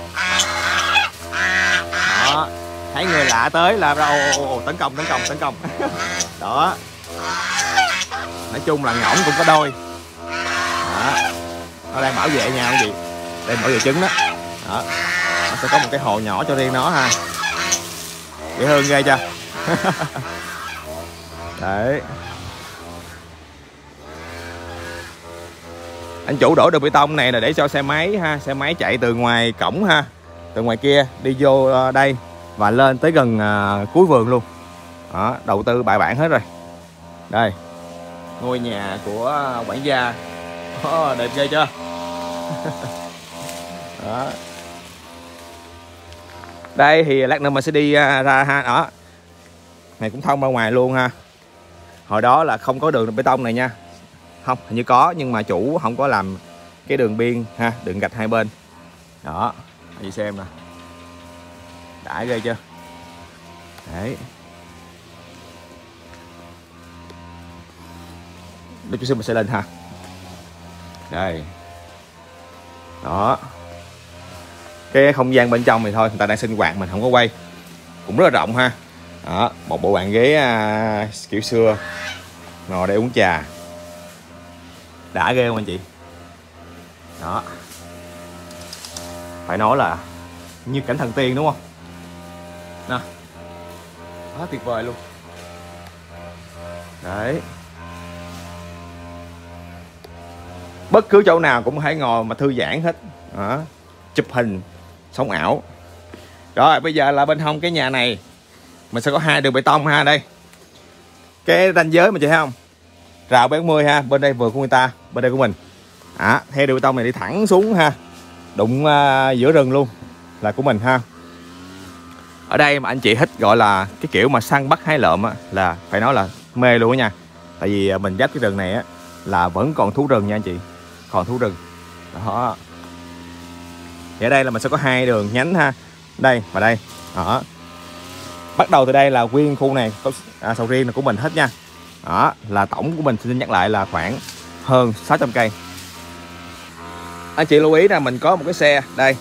Đó thấy người lạ tới là ra ồ, ồ, ồ, tấn công tấn công tấn công. Đó. Nói chung là ngỗng cũng có đôi. Đó. nó đang bảo vệ nhau gì? Đang bảo vệ trứng đó. Đó. Nó sẽ có một cái hồ nhỏ cho riêng nó ha. Dễ thương ghê chưa? Đấy. Anh chủ đổ đường bê tông này là để cho xe máy ha xe máy chạy từ ngoài cổng ha từ ngoài kia đi vô ờ, đây và lên tới gần à, cuối vườn luôn. Đó, đầu tư bài bản hết rồi. Đây ngôi nhà của quản gia. Oh, đẹp ghê chưa? Đó. Đây thì lát nữa mình sẽ đi ờ, ra ha đó. Này cũng thông ra ngoài luôn ha. Hồi đó là không có đường bê tông này nha không hình như có nhưng mà chủ không có làm cái đường biên ha đường gạch hai bên. Đó đi xem nè. Đã ghê chưa? Đấy. Để chút xíu mình sẽ lên ha. Đây. Đó. Cái không gian bên trong thì thôi người ta đang sinh hoạt mình không có quay. Cũng rất là rộng ha. Đó một bộ bàn ghế à, kiểu xưa ngồi để uống trà đã ghê không anh chị? Đó. Phải nói là như cảnh thần tiên, đúng không? Nè. Quá tuyệt vời luôn. Đấy. Bất cứ chỗ nào cũng hãy ngồi mà thư giãn hết. Đó. chụp hình, sống ảo. Rồi, bây giờ là bên hông cái nhà này. Mình sẽ có hai đường bê tông ha, đây. Cái ranh giới mà chị thấy không? Rào 40 ha bên đây vừa của người ta bên đây của mình. À, theo đường bê tông này đi thẳng xuống ha đụng uh, giữa rừng luôn là của mình ha. Ở đây mà anh chị thích gọi là cái kiểu mà săn bắt hái lợm á, là phải nói là mê luôn á nha. Tại vì à, mình dắt cái rừng này á là vẫn còn thú rừng nha anh chị còn thú rừng. Đó. Thì ở đây là mình sẽ có hai đường nhánh ha. Đây và đây đó. Bắt đầu từ đây là nguyên khu này có à, sầu riêng là của mình hết nha đó, là tổng của mình, xin nhắc lại là khoảng hơn 600 cây. Anh chị lưu ý là mình có một cái xe, đây.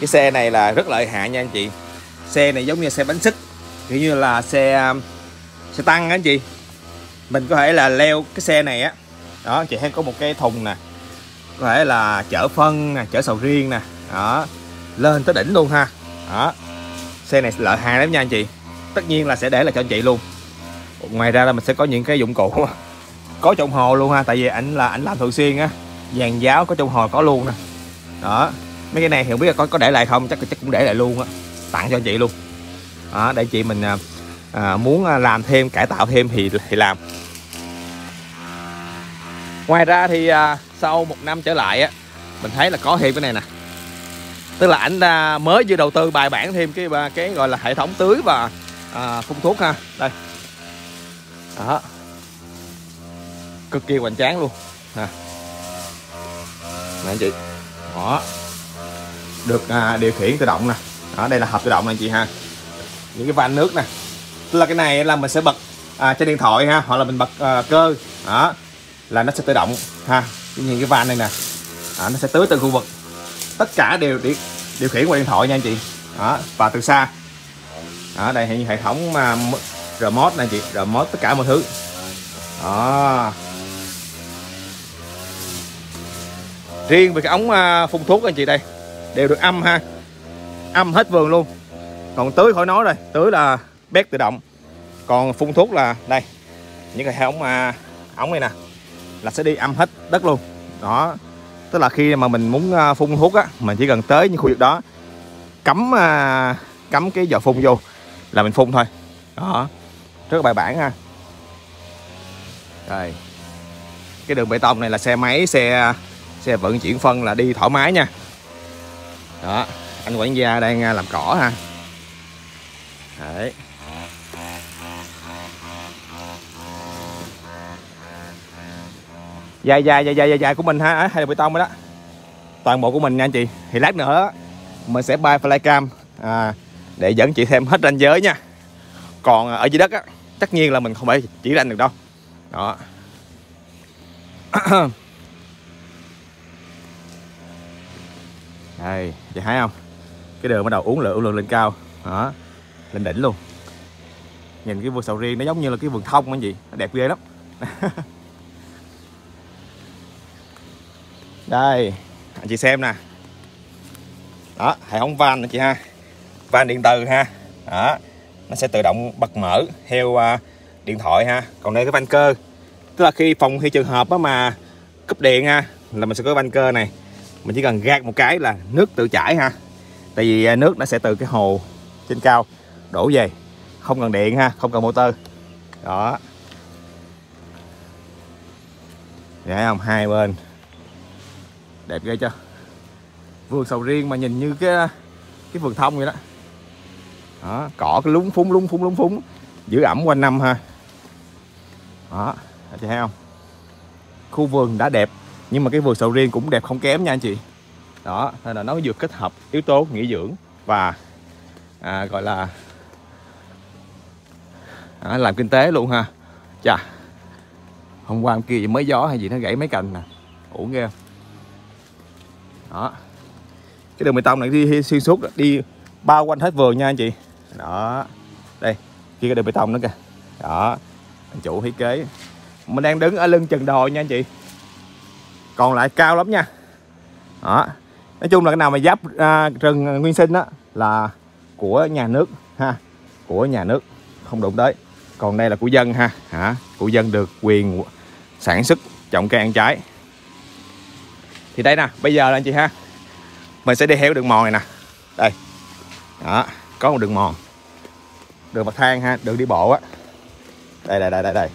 Cái xe này là rất lợi hại nha anh chị. Xe này giống như xe bánh xích, kiểu như là xe xe tăng anh chị. Mình có thể là leo cái xe này á. Đó, chị thấy có một cái thùng nè. Có thể là chở phân nè, chở sầu riêng nè. Đó, lên tới đỉnh luôn ha. Đó, xe này lợi hại lắm nha anh chị. Tất nhiên là sẽ để là cho anh chị luôn ngoài ra là mình sẽ có những cái dụng cụ có trong hồ luôn ha tại vì ảnh là ảnh làm thường xuyên á. Dàn giáo có trong hồ có luôn nè. Đó mấy cái này thì không biết là có có để lại không chắc chắc cũng để lại luôn á. Tặng cho anh chị luôn. Đó để chị mình à, à muốn à, làm thêm cải tạo thêm thì thì làm. Ngoài ra thì à, sau một năm trở lại á mình thấy là có thêm cái này nè. Tức là ảnh à, mới vừa đầu tư bài bản thêm cái cái gọi là hệ thống tưới và à, phun thuốc ha. Đây đó. Cực kỳ hoành tráng luôn. Nè. Nè anh chị. Đó. Được à, điều khiển tự động nè. Đó đây là hộp tự động nè anh chị ha. Những cái van nước nè. Tức là cái này là mình sẽ bật à, trên điện thoại ha hoặc là mình bật à, cơ. Đó. Là nó sẽ tự động ha. Nhìn cái van này nè. Đó, nó sẽ tưới từng khu vực. Tất cả đều điều, điều khiển qua điện thoại nha anh chị. Đó và từ xa. Ở đây hệ thống mà remote này chị, remote tất cả mọi thứ. Đó. Riêng về cái ống à, phun thuốc anh chị đây, đều được âm ha. Âm hết vườn luôn. Còn tưới khỏi nói rồi tưới là bét tự động. Còn phun thuốc là đây, những cái ống à, ống này nè, là sẽ đi âm hết đất luôn. Đó. Tức là khi mà mình muốn à, phun thuốc á, mình chỉ cần tới những khu vực đó, cắm cắm cái giò phun vô là mình phun thôi. Đó rất bài bản ha. Rồi cái đường bê tông này là xe máy xe xe vận chuyển phân là đi thoải mái nha. Đó anh quản gia đang à, làm cỏ ha. Đấy. Dài dài dài dài dài của mình ha à, hay là bê tông đó. Toàn bộ của mình nha anh chị. Thì lát nữa mình sẽ bay flycam à, để dẫn chị thêm hết ranh giới nha. Còn à, ở dưới đất á tất nhiên là mình không thể chỉ ranh được đâu. Đó. Đây, chị thấy không? Cái đường bắt đầu uống lượng lượng lên cao. Đó, lên đỉnh luôn. Nhìn cái vườn sầu riêng nó giống như là cái vườn thông anh chị, nó đẹp ghê lắm. Đây, anh chị xem nè. Đó, hệ thống van nè chị ha. Van điện từ ha. Đó nó sẽ tự động bật mở theo uh, điện thoại ha. Còn đây cái van cơ. Tức là khi phòng khi trường hợp mà cúp điện ha là mình sẽ có van cơ này. Mình chỉ cần gạt một cái là nước tự chảy ha. Tại vì à, nước nó sẽ từ cái hồ trên cao đổ về. Không cần điện ha không cần motor. Đó. Thấy không hai bên. Đẹp ghê chưa? Vườn sầu riêng mà nhìn như cái cái vườn thông vậy đó đó cỏ cái lúng phúng lúng phúng lúng phúng. Giữ ẩm quanh năm ha. Đó anh chị thấy không? Khu vườn đã đẹp nhưng mà cái vườn sầu riêng cũng đẹp không kém nha anh chị. Đó nên là nó vừa kết hợp yếu tố nghỉ dưỡng và à, gọi là à, làm kinh tế luôn ha. Chà hôm qua hôm kia mới gió hay gì nó gãy mấy cành nè. Ổn ghê đó. Cái đường bê tông này đi xuyên suốt đi bao quanh hết vườn nha anh chị đó. Đây kia cái đường bê tông nữa kìa. Đó anh chủ thiết kế. Mình đang đứng ở lưng chừng đồi nha anh chị. Còn lại cao lắm nha. Đó. Nói chung là cái nào mà giáp à, rừng nguyên sinh đó là của nhà nước ha của nhà nước không đụng tới. Còn đây là của dân ha hả? Của dân được quyền sản xuất trồng cây ăn trái. Thì đây nè bây giờ là anh chị ha. Mình sẽ đi theo đường mòn này nè. Đây. Đó có một đường mòn đường bậc thang ha đường đi bộ á. Đây đây đây đây đây.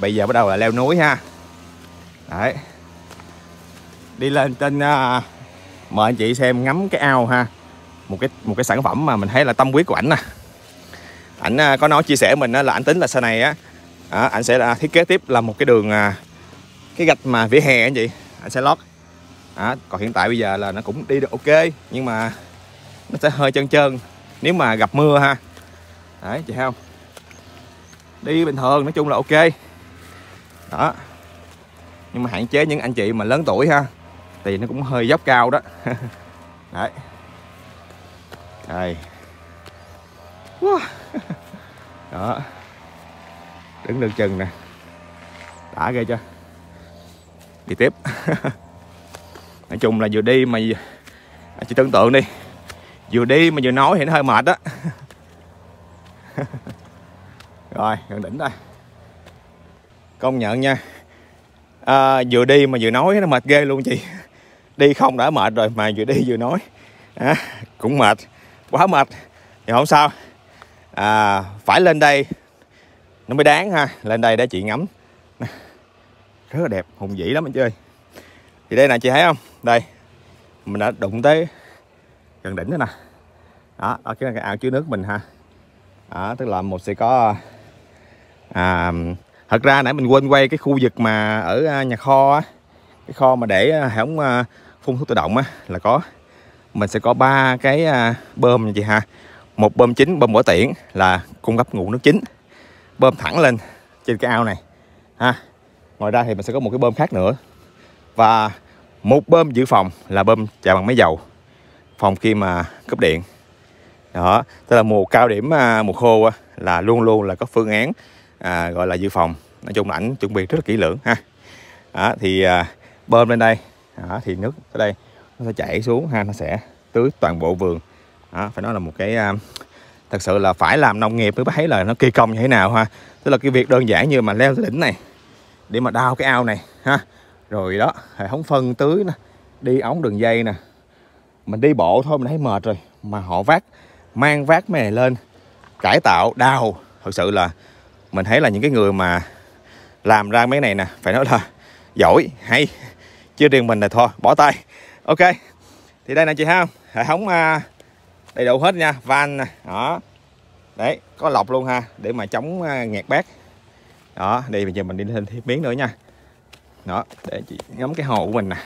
Bây giờ bắt đầu là leo núi ha. Đấy. Đi lên trên uh, mời anh chị xem ngắm cái ao ha. Một cái một cái sản phẩm mà mình thấy là tâm huyết của ảnh nè. Ảnh uh, có nói chia sẻ mình uh, là ảnh tính là sau này á uh, ảnh sẽ uh, thiết kế tiếp là một cái đường uh, cái gạch mà vỉa hè anh chị. Anh sẽ lót. À, còn hiện tại bây giờ là nó cũng đi được ok nhưng mà nó sẽ hơi trơn trơn. Nếu mà gặp mưa ha đấy, chị không đi bình thường, nói chung là ok. Đó. Nhưng mà hạn chế những anh chị mà lớn tuổi ha. Thì nó cũng hơi dốc cao đó. Đấy. Đây. Đó. Đứng được chừng nè. Đã ghê chưa? Đi tiếp. Nói chung là vừa đi mà chị tưởng tượng đi. Vừa đi mà vừa nói thì nó hơi mệt đó. rồi gần đỉnh đây công nhận nha. À, vừa đi mà vừa nói nó mệt ghê luôn chị. Đi không đã mệt rồi mà vừa đi vừa nói. À, cũng mệt quá mệt. Thì không sao. À, phải lên đây. Nó mới đáng ha lên đây để chị ngắm. Rất là đẹp hùng vĩ lắm anh chơi. Thì đây nè chị thấy không? Đây mình đã đụng tới gần đỉnh rồi nè. Đó, đó cái ao chứa nước mình ha đó, tức là một sẽ có à, thật ra nãy mình quên quay cái khu vực mà ở à, nhà kho á. Cái kho mà để à, hệ thống à, phun thuốc tự động á là có. Mình sẽ có ba cái bơm như vậy ha. Một bơm chính bơm bỏ tiễn là cung cấp nguồn nước chính. Bơm thẳng lên trên cái ao này ha. Ngoài ra thì mình sẽ có một cái bơm khác nữa. Và một bơm dự phòng là bơm chạy bằng máy dầu phòng khi mà cúp điện đó tức là mùa cao điểm à, mùa khô à, là luôn luôn là có phương án à, gọi là dự phòng. Nói chung là ảnh chuẩn bị rất là kỹ lưỡng ha. Đó, thì à, bơm lên đây. Đó, thì nước ở đây nó sẽ chảy xuống ha nó sẽ tưới toàn bộ vườn. Đó, phải nói là một cái à, thật sự là phải làm nông nghiệp mới thấy là nó kỳ công như thế nào ha. Tức là cái việc đơn giản như mà leo tới đỉnh này để mà đào cái ao này ha. Rồi đó hệ thống phân tưới nè đi ống đường dây nè. Mình đi bộ thôi mình thấy mệt rồi mà họ vác mang vác mấy này lên cải tạo đào. Thật sự là mình thấy là những cái người mà làm ra mấy này nè phải nói là giỏi hay. Chưa riêng mình là thôi bỏ tay. Ok thì đây nè chị ha. Hệ thống à, đầy đủ hết nha van nè đó. Đấy có lọc luôn ha để mà chống à, nghẹt bát. Đó đây bây giờ mình đi lên thêm miếng nữa nha. Đó để chị ngắm cái hồ của mình nè.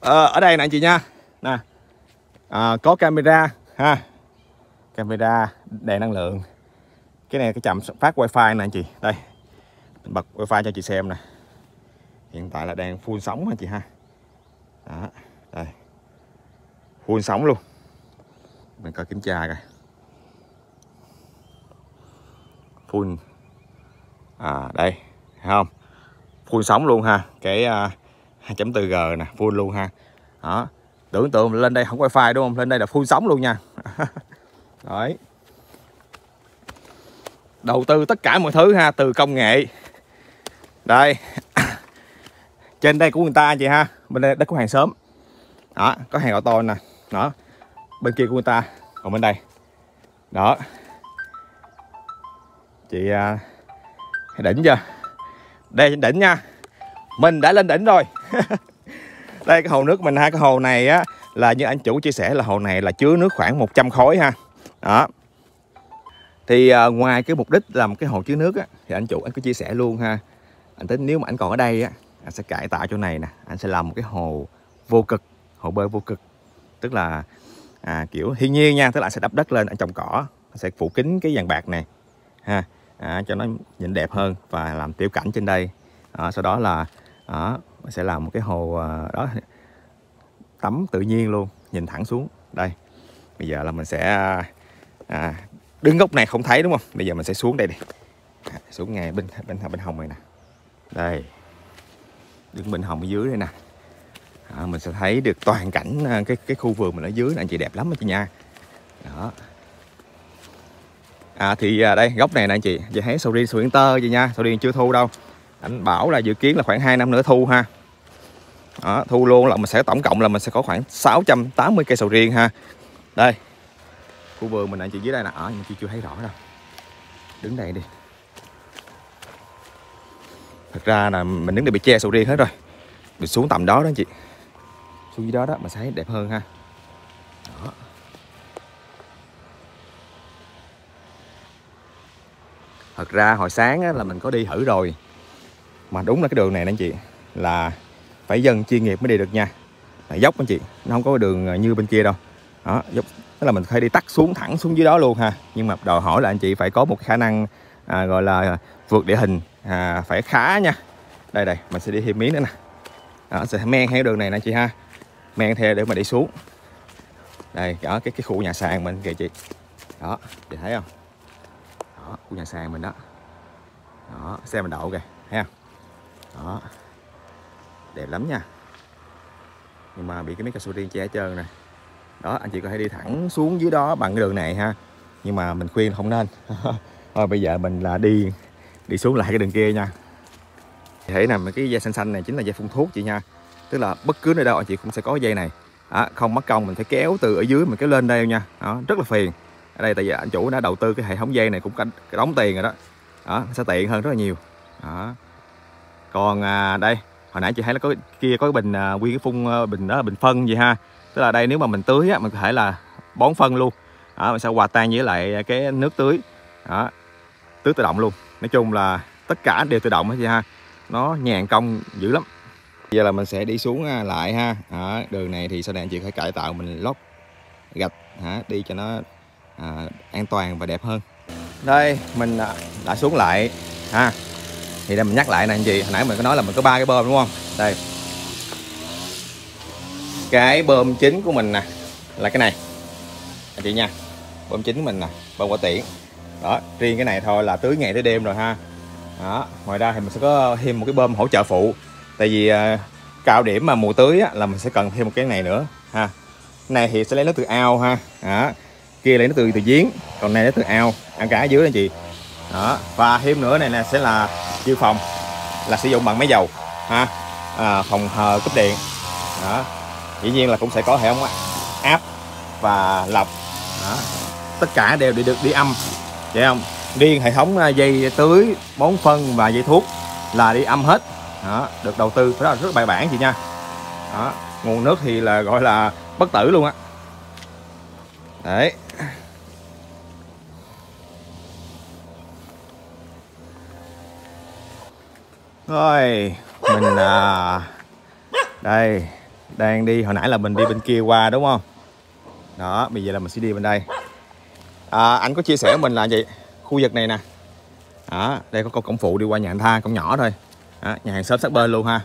Ờ, ở đây nè chị nha. Nè. À, có camera ha? Camera đèn năng lượng. Cái này cái chậm phát wifi nè anh chị. Đây mình bật wifi cho chị xem nè. Hiện tại là đang full sóng anh chị ha? Đó đây. Full sóng luôn. Mình coi kiểm tra coi. Full. À đây thấy không? Full sóng luôn ha. Cái à, uh, 2.4G nè full luôn ha. Đó tưởng tượng lên đây không wifi đúng không? Lên đây là full sóng luôn nha. Đấy. Đầu tư tất cả mọi thứ ha từ công nghệ. Đây. Trên đây của người ta chị ha bên đây đất của hàng sớm đó có hàng ô tô nè. Đó. Bên kia của người ta còn bên đây. Đó. Chị à, đỉnh chưa? Đây đỉnh nha. Mình đã lên đỉnh rồi. đây cái hồ nước mình ha cái hồ này á là như anh chủ chia sẻ là hồ này là chứa nước khoảng 100 khối ha. Đó. Thì à, ngoài cái mục đích làm cái hồ chứa nước á thì anh chủ anh có chia sẻ luôn ha. Anh tính nếu mà anh còn ở đây á anh sẽ cải tạo chỗ này nè anh sẽ làm một cái hồ vô cực hồ bơi vô cực. Tức là à, kiểu thiên nhiên nha tức là anh sẽ đắp đất lên anh trồng cỏ anh sẽ phủ kính cái vàng bạc này ha. À, cho nó nhìn đẹp hơn và làm tiểu cảnh trên đây. À, sau đó là mình sẽ làm một cái hồ à, đó tắm tự nhiên luôn nhìn thẳng xuống. Đây bây giờ là mình sẽ à, đứng góc này không thấy đúng không? Bây giờ mình sẽ xuống đây đi. À, xuống ngay bên bên bên hồng này nè. Đây đứng bên hồng ở dưới đây nè. À, mình sẽ thấy được toàn cảnh à, cái cái khu vườn mình ở dưới này anh chị đẹp lắm anh chị nha. Đó. À thì à, đây góc này nè anh chị. Chị thấy sầu riêng sầu riêng tơ chị nha. Sầu riêng chưa thu đâu anh bảo là dự kiến là khoảng 2 năm nữa thu ha. Đó, thu luôn là mình sẽ tổng cộng là mình sẽ có khoảng 680 cây sầu riêng ha. Đây khu vườn mình anh chị dưới đây là ở ờ, nhưng chị chưa thấy rõ đâu. Đứng đây đi. Thật ra là mình đứng đây bị che sầu riêng hết rồi. Mình xuống tầm đó đó anh chị. Xuống dưới đó đó mình sẽ thấy đẹp hơn ha. Đó. thật ra hồi sáng á, là mình có đi thử rồi mà đúng là cái đường này anh chị là phải dân chuyên nghiệp mới đi được nha. Là dốc anh chị nó không có đường như bên kia đâu. Đó dốc tức là mình phải đi tắt xuống thẳng xuống dưới đó luôn ha. Nhưng mà đòi hỏi là anh chị phải có một khả năng à, gọi là vượt địa hình à, phải khá nha. Đây đây mình sẽ đi thêm miếng nữa nè. Đó, sẽ men theo đường này nè chị ha. Men theo để mà đi xuống. Đây đó cái cái khu nhà sàn mình kìa chị. Đó chị thấy không? Đó khu nhà sàn mình đó. Đó xe mình đậu kìa thấy không? Đó. Đẹp lắm nha. Nhưng mà bị cái miếng cao su riêng che hết trơn nè. Đó anh chị có thể đi thẳng xuống dưới đó bằng cái đường này ha. Nhưng mà mình khuyên không nên. Thôi bây giờ mình là đi đi xuống lại cái đường kia nha. Thể nằm cái dây xanh xanh này chính là dây phun thuốc chị nha. Tức là bất cứ nơi đâu anh chị cũng sẽ có dây này. À, không mất công mình phải kéo từ ở dưới mình kéo lên đây nha. Đó, rất là phiền. Ở đây tại vì anh chủ đã đầu tư cái hệ thống dây này cũng đóng tiền rồi đó. Đó sẽ tiện hơn rất là nhiều. Đó còn à, đây hồi nãy chị thấy là có kia có cái bình à, nguyên cái phun à, bình đó là bình phân gì ha. Tức là đây nếu mà mình tưới á, mình có thể là bón phân luôn. Đó, mình sẽ hòa tan với lại cái nước tưới. Đó, tưới tự động luôn. Nói chung là tất cả đều tự động hết chị ha. Nó nhàn công dữ lắm. Giờ là mình sẽ đi xuống à, lại ha. Đó, đường này thì sau này anh chị phải cải tạo mình lót gạch hả đi cho nó à, an toàn và đẹp hơn. Đây mình đã, đã xuống lại ha thì đây mình nhắc lại nè anh chị hồi nãy mình có nói là mình có ba cái bơm đúng không? Đây. Cái bơm chính của mình nè là cái này. Anh chị nha bơm chính của mình nè bơm quả tiễn đó riêng cái này thôi là tưới ngày tới đêm rồi ha. Đó ngoài ra thì mình sẽ có thêm một cái bơm hỗ trợ phụ. Tại vì uh, cao điểm mà mùa tưới á, là mình sẽ cần thêm một cái này nữa ha. Cái này thì sẽ lấy nó từ ao ha. Đó kia lấy nó từ từ giếng còn này lấy từ ao. Ăn cá dưới anh chị đó và thêm nữa này nè sẽ là dự phòng là sử dụng bằng máy dầu ha. À, phòng hờ cấp điện. Đó dĩ nhiên là cũng sẽ có hệ thống áp và lọc. Đó. tất cả đều được đi âm vậy không? Riêng hệ thống à, dây tưới bón phân và dây thuốc là đi âm hết. Đó được đầu tư rất là rất bài bản chị nha. Đó nguồn nước thì là gọi là bất tử luôn á. Đấy. Rồi mình à đây đang đi hồi nãy là mình đi bên kia qua đúng không? Đó bây giờ là mình sẽ đi bên đây. À, anh có chia sẻ với mình là gì khu vực này nè. Đó đây có cổng phụ đi qua nhà anh tha cổng nhỏ thôi. Đó, nhà hàng sớm sát bên luôn ha.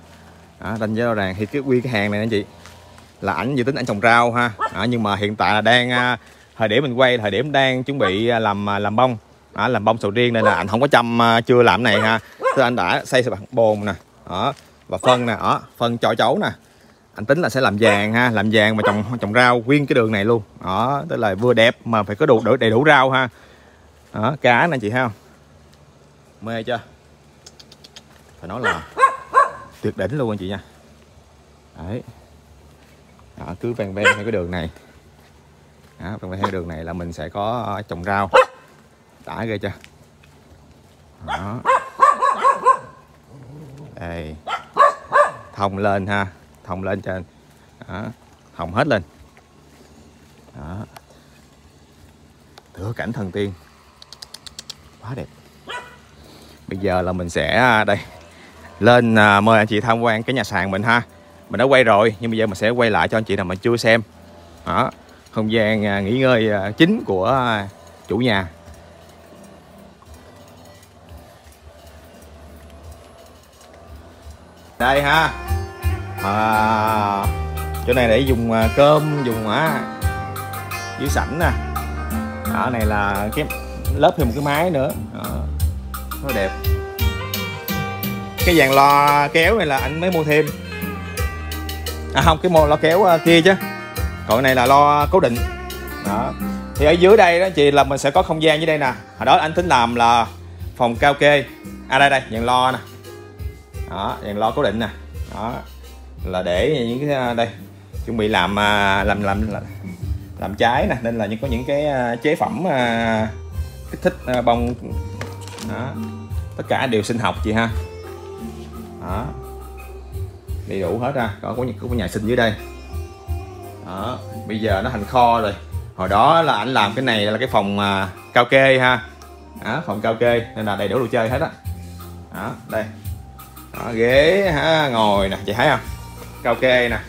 Đó, đánh giá rõ ràng thì cái quy cái hàng này anh chị là ảnh dự tính ảnh trồng rau ha. Đó, nhưng mà hiện tại là đang à, thời điểm mình quay thời điểm đang chuẩn bị à, làm à, làm bông đó, làm bông sầu riêng đây là anh không có chăm à, chưa làm này ha. Tức anh đã xây bằng bồn nè đó và phân nè đó phân cho chấu nè. Anh tính là sẽ làm vàng ha làm vàng mà trồng trồng rau nguyên cái đường này luôn. Đó tức là vừa đẹp mà phải có đủ đầy đủ rau ha. Đó cá nè chị thấy không? Mê chưa? Phải nói là tuyệt đỉnh luôn anh chị nha. Đấy. Đó, cứ ven ven theo cái đường này. Đó, ven ven theo đường này là mình sẽ có à, trồng rau đã ghê chưa đó. Đây thông lên ha. Thông lên trên. Đó. thông hết lên. Đó. Thửa cảnh thần tiên. Quá đẹp. Bây giờ là mình sẽ à, đây. Lên à, mời anh chị tham quan cái nhà sàn mình ha. Mình đã quay rồi nhưng bây giờ mình sẽ quay lại cho anh chị nào mà chưa xem. Đó. Không gian à, nghỉ ngơi à, chính của à, chủ nhà. Đây ha. À, chỗ này để dùng à, cơm dùng á dưới sảnh nè. Ở này là cái lớp thêm một cái máy nữa. Nó đẹp. Cái dàn lo kéo này là anh mới mua thêm. À không cái mô lo kéo à, kia chứ. Còn này là lo cố định. Đó. Thì ở dưới đây đó chị là mình sẽ có không gian dưới đây nè. Hồi đó anh tính làm là phòng cao kê à đây đây dàn lo nè đó đèn lo cố định nè. Đó là để những cái à, đây chuẩn bị làm làm làm làm, làm trái nè nên là những có những cái à, chế phẩm à, kích thích bông. Đó tất cả đều sinh học chị ha. Đó đầy đủ hết ra có có những có nhà sinh dưới đây. Đó bây giờ nó thành kho rồi. Hồi đó là anh làm cái này là cái phòng à, cao kê ha. Đó, phòng cao kê nên là đầy đủ đồ chơi hết á. Đó. đây đó, ghế ha ngồi nè chị thấy không? Cao kê nè.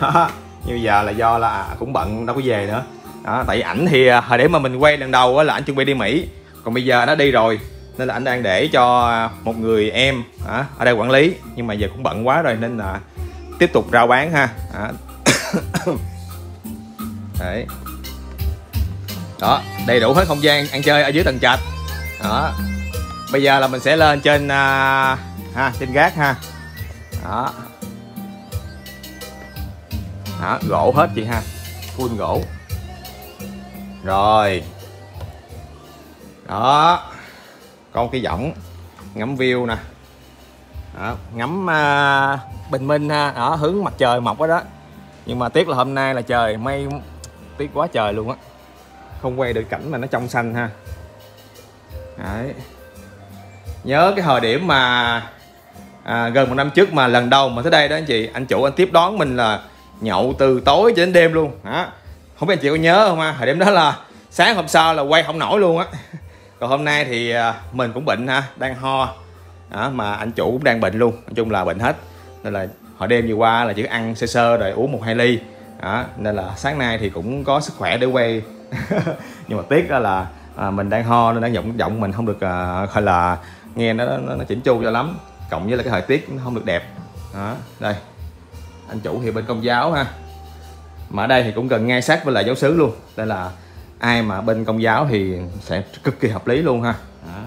Đó. như giờ là do là à, cũng bận đâu có về nữa. Đó tại ảnh thì à, hồi điểm mà mình quay lần đầu á là ảnh chuẩn bị đi mỹ. Còn bây giờ nó đi rồi nên là ảnh đang để cho một người em à, ở đây quản lý. Nhưng mà giờ cũng bận quá rồi nên là tiếp tục rao bán ha. À. đấy. Đó đầy đủ hết không gian ăn chơi ở dưới tầng trệt. Đó. Bây giờ là mình sẽ lên trên uh, ha trên gác ha. Đó. Đó gỗ hết chị ha. Full gỗ. Rồi. Đó. Con cái võng. Ngắm view nè. Đó, ngắm à, bình minh ha. Ở hướng mặt trời mọc đó đó. Nhưng mà tiếc là hôm nay là trời mây tiếc quá trời luôn á. Không quay được cảnh mà nó trong xanh ha. Đấy. Nhớ cái thời điểm mà à, gần một năm trước mà lần đầu mà tới đây đó anh chị anh chủ anh tiếp đón mình là nhậu từ tối cho đến đêm luôn. Hả? Không biết anh chị có nhớ không ha? Hồi điểm đó là sáng hôm sau là quay không nổi luôn á. Còn hôm nay thì à, mình cũng bệnh ha đang ho. À, mà anh chủ cũng đang bệnh luôn nói chung là bệnh hết. Nên là hồi đêm vừa qua là chỉ ăn sơ sơ rồi uống một hai ly. À, nên là sáng nay thì cũng có sức khỏe để quay. Nhưng mà tiếc đó là à, mình đang ho nên đang giọng giọng mình không được à, hay là nghe nó, nó, nó chỉnh chu cho lắm cộng với là cái thời tiết nó không được đẹp. Đó đây. Anh chủ thì bên công giáo ha. Mà ở đây thì cũng gần ngay sát với lại giáo xứ luôn. Đây là ai mà bên công giáo thì sẽ cực kỳ hợp lý luôn ha. Đó.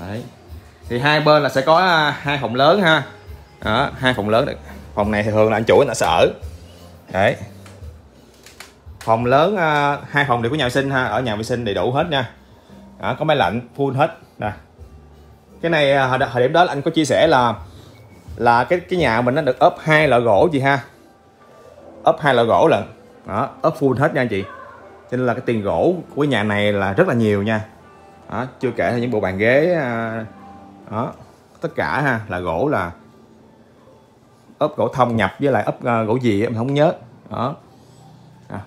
Đấy. thì hai bên là sẽ có à, hai phòng lớn ha. Đó, hai phòng lớn. Phòng này thì thường là anh chủ là sẽ ở. Đấy. Phòng lớn à, hai phòng đều có nhà vệ sinh ha. Ở nhà vệ sinh đầy đủ hết nha. Đó, có máy lạnh full hết. Nè cái này à, hồi, hồi điểm đó là anh có chia sẻ là là cái cái nhà mình nó được ốp hai loại gỗ gì ha. Ốp hai loại gỗ lận. Đó ốp full hết nha anh chị. Cho nên là cái tiền gỗ của nhà này là rất là nhiều nha. Đó, chưa kể là những bộ bàn ghế à, đó tất cả ha là gỗ là ốp gỗ thông nhập với lại ốp à, gỗ gì em không nhớ. Đó. À.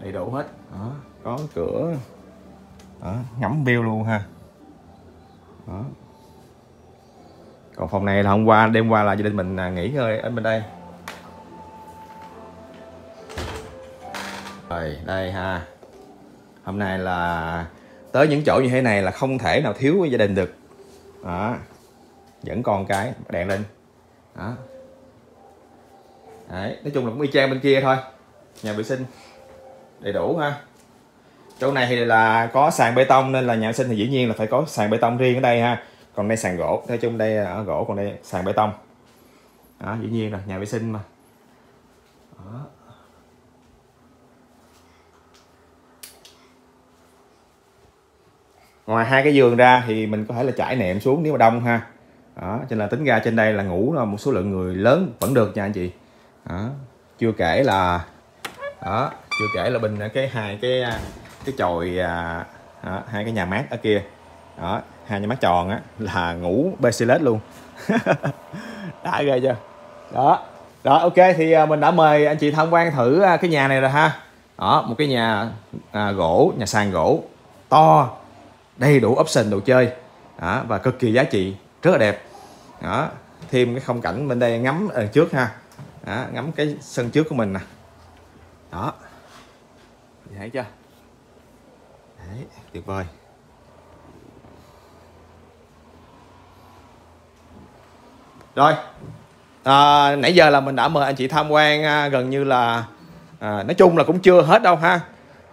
đầy đủ hết. Đó có cửa đó, ngắm view luôn ha. Đó. Còn phòng này là hôm qua đêm qua là gia đình mình à, nghỉ ngơi ở bên đây. Rồi đây ha. Hôm nay là tới những chỗ như thế này là không thể nào thiếu với gia đình được. Đó. Vẫn còn cái đèn lên. Đó. Đấy, nói chung là cũng y chang bên kia thôi. Nhà vệ sinh đầy đủ ha chỗ này thì là có sàn bê tông nên là nhà vệ sinh thì dĩ nhiên là phải có sàn bê tông riêng ở đây ha còn đây sàn gỗ, nói chung đây là gỗ, còn đây sàn bê tông đó, dĩ nhiên là nhà vệ sinh mà đó. ngoài hai cái giường ra thì mình có thể là trải nệm xuống nếu mà đông ha đó, cho nên là tính ra trên đây là ngủ là một số lượng người lớn vẫn được nha anh chị đó. chưa kể là, đó, chưa kể là bình cái hai cái à, cái chòi à, đó, hai cái nhà mát ở kia. Đó hai nhà mát tròn á là ngủ basilet luôn. Đã ghê chưa? Đó đó ok thì à, mình đã mời anh chị tham quan thử à, cái nhà này rồi ha. Đó một cái nhà à, gỗ nhà sàn gỗ to đầy đủ option đồ chơi. Đó, và cực kỳ giá trị rất là đẹp. Đó thêm cái không cảnh bên đây ngắm ở trước ha. Đó, ngắm cái sân trước của mình nè. Đó. Thấy chưa? Đấy, tuyệt vời. Rồi à, nãy giờ là mình đã mời anh chị tham quan à, gần như là à, nói chung là cũng chưa hết đâu ha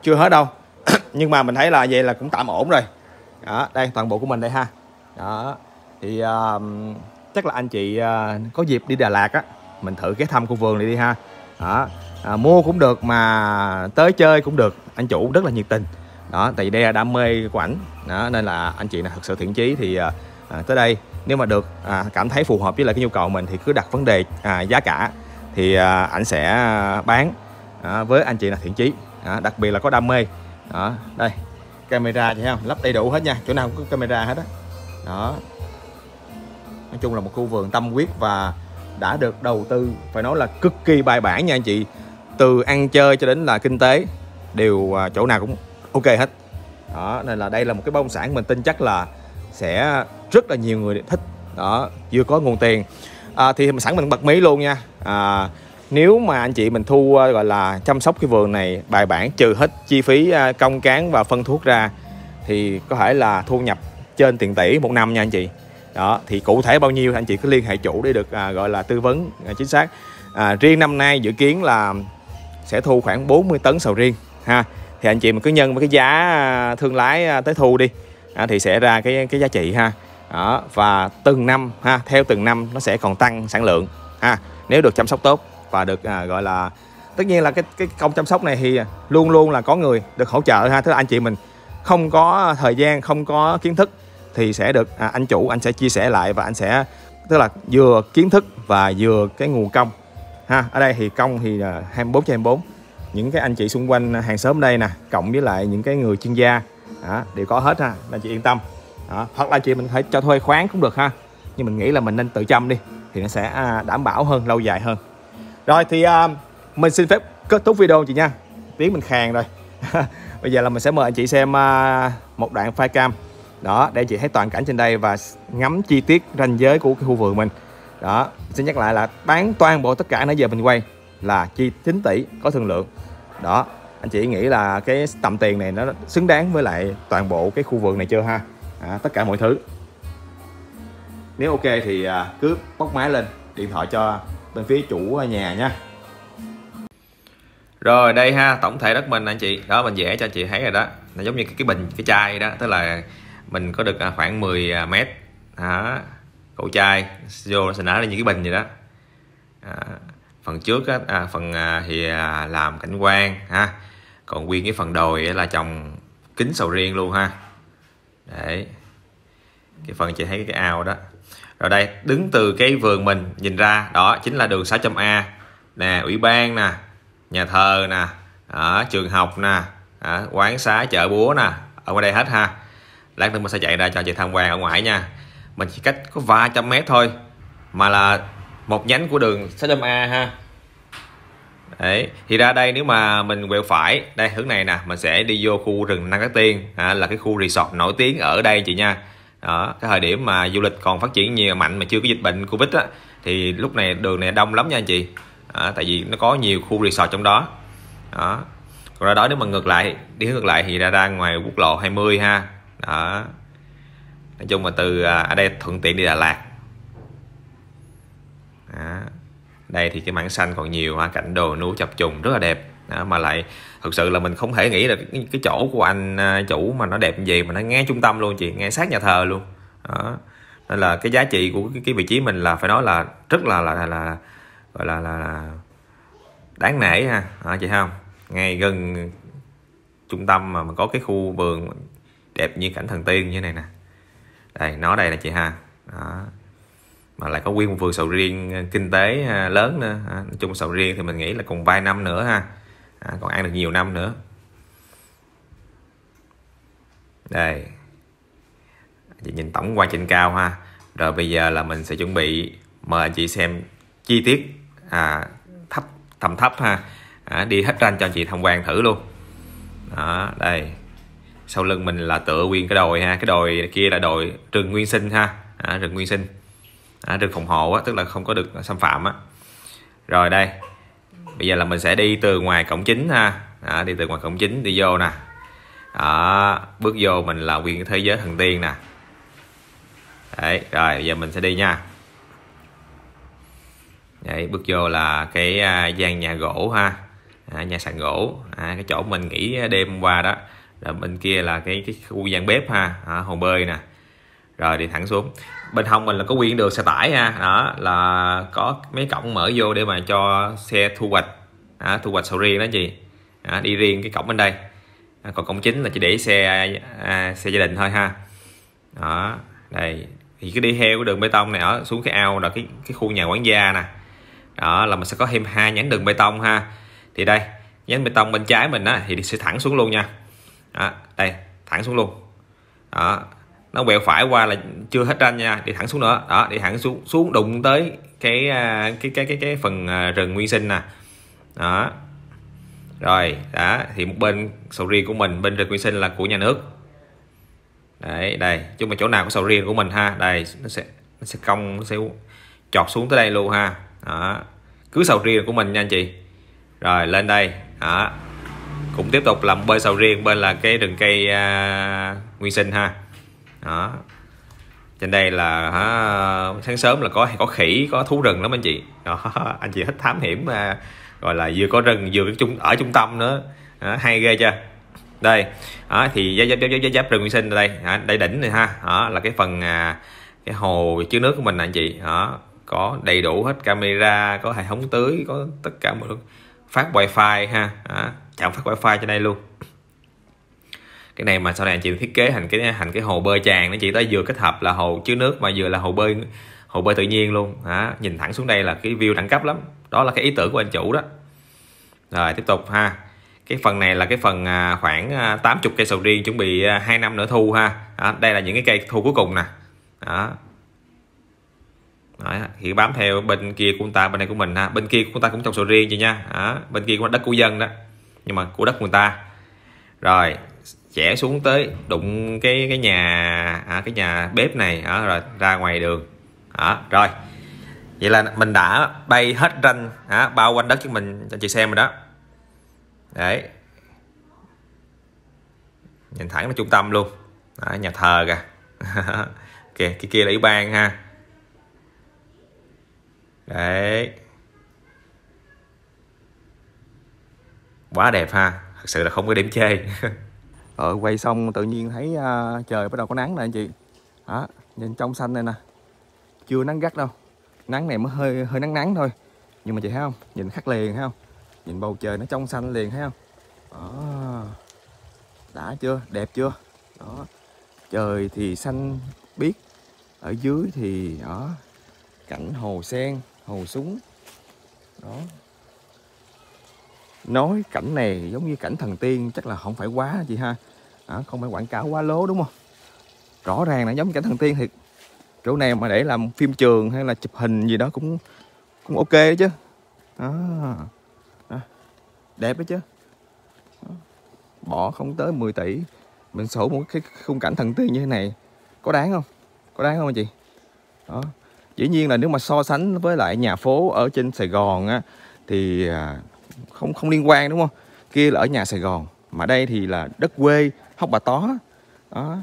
chưa hết đâu. Nhưng mà mình thấy là vậy là cũng tạm ổn rồi. Đó đây toàn bộ của mình đây ha. Đó thì à, chắc là anh chị à, có dịp đi Đà Lạt á mình thử cái thăm khu vườn này đi ha. Đó à, mua cũng được mà tới chơi cũng được anh chủ rất là nhiệt tình đó tại vì đây là đam mê của ảnh. Đó nên là anh chị là thật sự thiện chí thì à, à, tới đây. Nếu mà được à, cảm thấy phù hợp với lại cái nhu cầu mình thì cứ đặt vấn đề à, giá cả thì à, ảnh sẽ bán à, với anh chị là thiện chí. À, đặc biệt là có đam mê. Đó đây camera thấy không lắp đầy đủ hết nha chỗ nào cũng có camera hết đó đó. Nói chung là một khu vườn tâm huyết và đã được đầu tư phải nói là cực kỳ bài bản nha anh chị. Từ ăn chơi cho đến là kinh tế đều à, chỗ nào cũng ok hết. Đó nên là đây là một cái bất động sản mình tin chắc là sẽ rất là nhiều người thích. Đó vừa có nguồn tiền. À, thì sẵn mình bật mí luôn nha. À, nếu mà anh chị mình thu ờ, gọi là chăm sóc cái vườn này bài bản trừ hết chi phí ờ, công cán và phân thuốc ra thì có thể là thu nhập trên tiền tỷ một năm nha anh chị. Đó thì cụ thể bao nhiêu anh chị cứ liên hệ chủ để được à, gọi là tư vấn à, chính xác. À, riêng năm nay dự kiến là sẽ thu khoảng 40 tấn sầu riêng ha thì anh chị mình cứ nhân với cái giá à, thương lái à, tới thu đi. À, thì sẽ ra cái cái giá trị ha. Đó và từng năm ha theo từng năm nó sẽ còn tăng sản lượng ha nếu được chăm sóc tốt và được à, gọi là tất nhiên là cái cái công chăm sóc này thì luôn luôn là có người được hỗ trợ ha. Tức là anh chị mình không có thời gian không có kiến thức thì sẽ được à, anh chủ anh sẽ chia sẻ lại và anh sẽ tức là vừa kiến thức và vừa cái nguồn công ha. Ở đây thì công thì à, 24 trên 24 những cái anh chị xung quanh à, hàng xóm đây nè cộng với lại những cái người chuyên gia đó, đều có hết ha anh chị yên tâm. Đó. hoặc là chị mình phải cho thuê khoán cũng được ha nhưng mình nghĩ là mình nên tự chăm đi thì nó sẽ à, đảm bảo hơn lâu dài hơn. Rồi thì uh, mình xin phép kết thúc video chị nha. Tiếng mình khàn rồi. Bây giờ là mình sẽ mời anh chị xem uh, một đoạn file cam. Đó để chị thấy toàn cảnh trên đây và ngắm chi tiết ranh giới của cái khu vườn mình. Đó xin nhắc lại là bán toàn bộ tất cả nãy giờ mình quay là chi 9 tỷ có thương lượng. Đó anh chị nghĩ là cái tầm tiền này nó xứng đáng với lại toàn bộ cái khu vườn này chưa ha? À, tất cả mọi thứ. Nếu ok thì à, cứ bóc máy lên điện thoại cho bên phía chủ nhà nha. Rồi đây ha tổng thể đất mình anh chị. Đó mình vẽ cho anh chị thấy rồi đó. Nó giống như cái, cái bình cái chai đó tức là mình có được à, khoảng 10 à, mét. Đó cổ chai vô sẽ nở ra những cái bình vậy đó. À, phần trước á, à, phần à, thì à, làm cảnh quan ha. Còn nguyên cái phần đồi là trồng kính sầu riêng luôn ha. Đấy. Cái phần chị thấy cái ao đó. Rồi đây đứng từ cái vườn mình nhìn ra đó chính là đường 600A nè ủy ban nè nhà thờ nè ở trường học nè ở quán xá chợ búa nè ở ngoài đây hết ha. Lát nữa mình sẽ chạy ra cho chị tham quan ở ngoài nha. Mình chỉ cách có vài trăm mét thôi mà là một nhánh của đường 600A ha. Đấy, thì ra đây nếu mà mình quẹo phải đây hướng này nè mình sẽ đi vô khu rừng Năng Cát Tiên. À, là cái khu resort nổi tiếng ở đây chị nha. Đó cái thời điểm mà du lịch còn phát triển nhiều mạnh mà chưa có dịch bệnh covid á thì lúc này đường này đông lắm nha anh chị. À, tại vì nó có nhiều khu resort trong đó. Đó. Còn ra đó nếu mà ngược lại đi hướng ngược lại thì ra ra ngoài quốc lộ 20 ha. Đó. Nói chung mà từ à, ở đây thuận tiện đi Đà Lạt đó. đây thì cái mảng xanh còn nhiều hoa cảnh đồ núi chập trùng rất là đẹp. Đó, mà lại thực sự là mình không thể nghĩ là cái, cái chỗ của anh à, chủ mà nó đẹp như vậy mà nó ngay trung tâm luôn chị ngay sát nhà thờ luôn. Đó. Nên là cái giá trị của cái, cái vị trí mình là phải nói là rất là là là, là gọi là, là là đáng nể ha. À, chị không ngay gần trung tâm mà, mà có cái khu vườn đẹp như cảnh thần tiên như này nè. Đây nó đây là chị ha. Đó mà lại có nguyên một vườn sầu riêng ờ, kinh tế ờ, lớn nữa. À, nói chung sầu riêng thì mình nghĩ là còn vài năm nữa ha. À, còn ăn được nhiều năm nữa. Đây. Chị nhìn tổng quan trên cao ha. Rồi bây giờ là mình sẽ chuẩn bị mời anh chị xem chi tiết à, thấp tầm thấp ha. À, đi hết tranh cho anh chị tham quan thử luôn. Đó đây. Sau lưng mình là tựa nguyên cái đồi ha. Cái đồi kia là đồi rừng nguyên sinh ha. À, rừng nguyên sinh à, rừng phòng hộ á, tức là không có được xâm phạm á. Rồi đây bây giờ là mình sẽ đi từ ngoài cổng chính ha. À, đi từ ngoài cổng chính đi vô nè. À, bước vô mình là quyền thế giới thần tiên nè. Đấy rồi bây giờ mình sẽ đi nha. Đấy bước vô là cái à, gian nhà gỗ ha. À, nhà sàn gỗ. À, cái chỗ mình nghỉ đêm qua đó. Rồi bên kia là cái cái khu gian bếp ha. À, hồ bơi nè. Rồi đi thẳng xuống bên hông mình là có quyền đường xe tải ha. Đó là có mấy cổng mở vô để mà cho xe thu hoạch. Đó, thu hoạch sầu riêng đó gì đó, đi riêng cái cổng bên đây. Đó, còn cổng chính là chỉ để xe à, xe gia đình thôi ha. Đó đây. Thì cứ đi theo cái đường bê tông này ở xuống cái ao là cái cái khu nhà quán gia nè. Đó là mình sẽ có thêm hai nhánh đường bê tông ha. Thì đây nhánh bê tông bên trái mình á thì sẽ thẳng xuống luôn nha. Đó, đây thẳng xuống luôn. Đó nó quẹo phải qua là chưa hết tranh nha đi thẳng xuống nữa. Đó đi thẳng xuống xuống đụng tới cái à, cái cái cái cái phần à, rừng nguyên sinh nè. Đó. Rồi đó thì một bên sầu riêng của mình bên rừng nguyên sinh là của nhà nước. Đấy đây chung mà chỗ nào có sầu riêng của mình ha. Đây nó sẽ nó sẽ cong nó sẽ chọt xuống tới đây luôn ha. Đó. Cứ sầu riêng của mình nha anh chị. Rồi lên đây. Đó. Cũng tiếp tục làm bơi sầu riêng bên là cái rừng cây uh, nguyên sinh ha đó. Trên đây là hả, sáng sớm là có có khỉ có thú rừng lắm anh chị. Đó, anh chị thích thám hiểm mà gọi là vừa có rừng vừa trung ở trung tâm nữa. Đó, hay ghê chưa? Đây đó, thì giáp giáp giáp giáp rừng nguyên sinh đây. Đó, đây đỉnh này ha. Đó là cái phần à, cái hồ chứa nước của mình anh chị. Đó có đầy đủ hết camera có hệ thống tưới có tất cả mọi phát wifi ha. Đó, chạm phát wifi trên đây luôn cái này mà sau này anh chị thiết kế thành cái thành cái hồ bơi tràn nó chỉ tới vừa kết hợp là hồ chứa nước mà vừa là hồ bơi hồ bơi tự nhiên luôn. Hả nhìn thẳng xuống đây là cái view đẳng cấp lắm. Đó là cái ý tưởng của anh chủ đó. Rồi tiếp tục ha. Cái phần này là cái phần à, khoảng à, 80 cây sầu riêng chuẩn bị à, 2 năm nữa thu ha. Đó, đây là những cái cây thu cuối cùng nè. Đó. Đó, thì bám theo bên kia của người ta bên này của mình ha. Bên kia của người ta cũng trồng sầu riêng chị nha. Đó, bên kia của đất của dân đó. Nhưng mà của đất người ta. Rồi chẻ xuống tới đụng cái cái nhà à, cái nhà bếp này à, rồi ra ngoài đường. À, rồi. Vậy là mình đã bay hết ranh à, bao quanh đất cho mình cho chị xem rồi đó. Đấy. Nhìn thẳng vào trung tâm luôn. Đó, nhà thờ kìa. Kìa cái kia là ủy ban ha. Đấy. Quá đẹp ha. Thật sự là không có điểm chê. ở quay xong tự nhiên thấy uh, trời bắt đầu có nắng nè anh chị. Đó nhìn trong xanh này nè. Chưa nắng gắt đâu. Nắng này mới hơi hơi nắng nắng thôi. Nhưng mà chị thấy không? Nhìn khắc liền thấy không? Nhìn bầu trời nó trong xanh liền thấy không? Đó. Đã chưa? Đẹp chưa? Đó. Trời thì xanh biếc. Ở dưới thì đó cảnh hồ sen hồ súng. Đó. Nói cảnh này giống như cảnh thần tiên chắc là không phải quá chị ha à, không phải quảng cáo quá lố đúng không? Rõ ràng là giống cảnh thần tiên thiệt. Chỗ này mà để làm phim trường hay là chụp hình gì đó cũng cũng ok đó chứ. À, à, đẹp đó chứ. Bỏ không tới 10 tỷ. Mình sổ một cái khung cảnh thần tiên như thế này có đáng không? Có đáng không anh chị? Đó. Dĩ nhiên là nếu mà so sánh với lại nhà phố ở trên Sài Gòn á thì à, không không liên quan đúng không? Kia là ở nhà Sài Gòn mà đây thì là đất quê hóc bà tó. Đó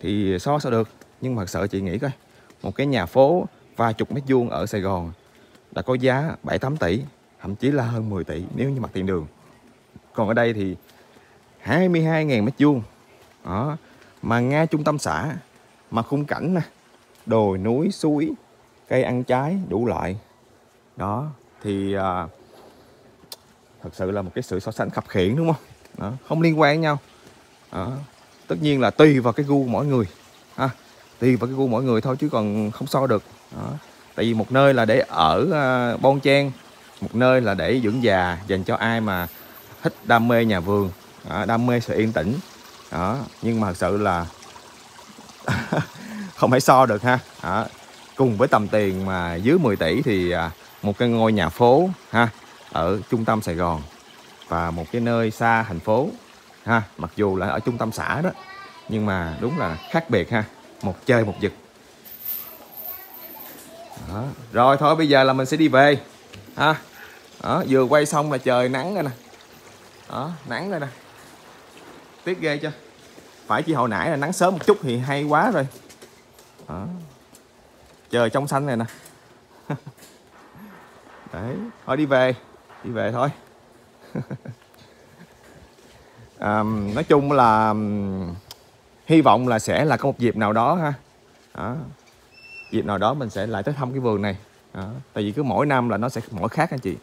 thì so sao được? Nhưng mà thật sự chị nghĩ coi một cái nhà phố vài chục mét vuông ở Sài Gòn đã có giá 7 8 tỷ thậm chí là hơn 10 tỷ nếu như mặt tiền đường. Còn ở đây thì 22.000 mét vuông. Đó mà ngay trung tâm xã mà khung cảnh nè đồi núi suối cây ăn trái đủ loại. Đó thì à, thật sự là một cái sự so sánh khập khiển đúng không? Đó, không liên quan nhau à, tất nhiên là tùy vào cái gu mỗi người ha tùy vào cái gu mỗi người thôi chứ còn không so được đó. tại vì một nơi là để ở uh, bon chen một nơi là để dưỡng già dành cho ai mà thích đam mê nhà vườn đó, đam mê sự yên tĩnh đó nhưng mà thật sự là không thể so được ha đó. cùng với tầm tiền mà dưới 10 tỷ thì à, một cái ngôi nhà phố ha ở trung tâm Sài Gòn và một cái nơi xa thành phố ha mặc dù là ở trung tâm xã đó nhưng mà đúng là khác biệt ha một chơi một giật đó. rồi thôi bây giờ là mình sẽ đi về ha. Đó, vừa quay xong là trời nắng rồi nè. Đó nắng rồi nè. Tiếc ghê chưa? Phải chỉ hồi nãy là nắng sớm một chút thì hay quá rồi. Đó. trời trong xanh này nè. Đấy thôi đi về đi về thôi. à, nói chung là hy vọng là sẽ là có một dịp nào đó ha. Đó. dịp nào đó mình sẽ lại tới thăm cái vườn này. Đó. tại vì cứ mỗi năm là nó sẽ mỗi khác anh chị.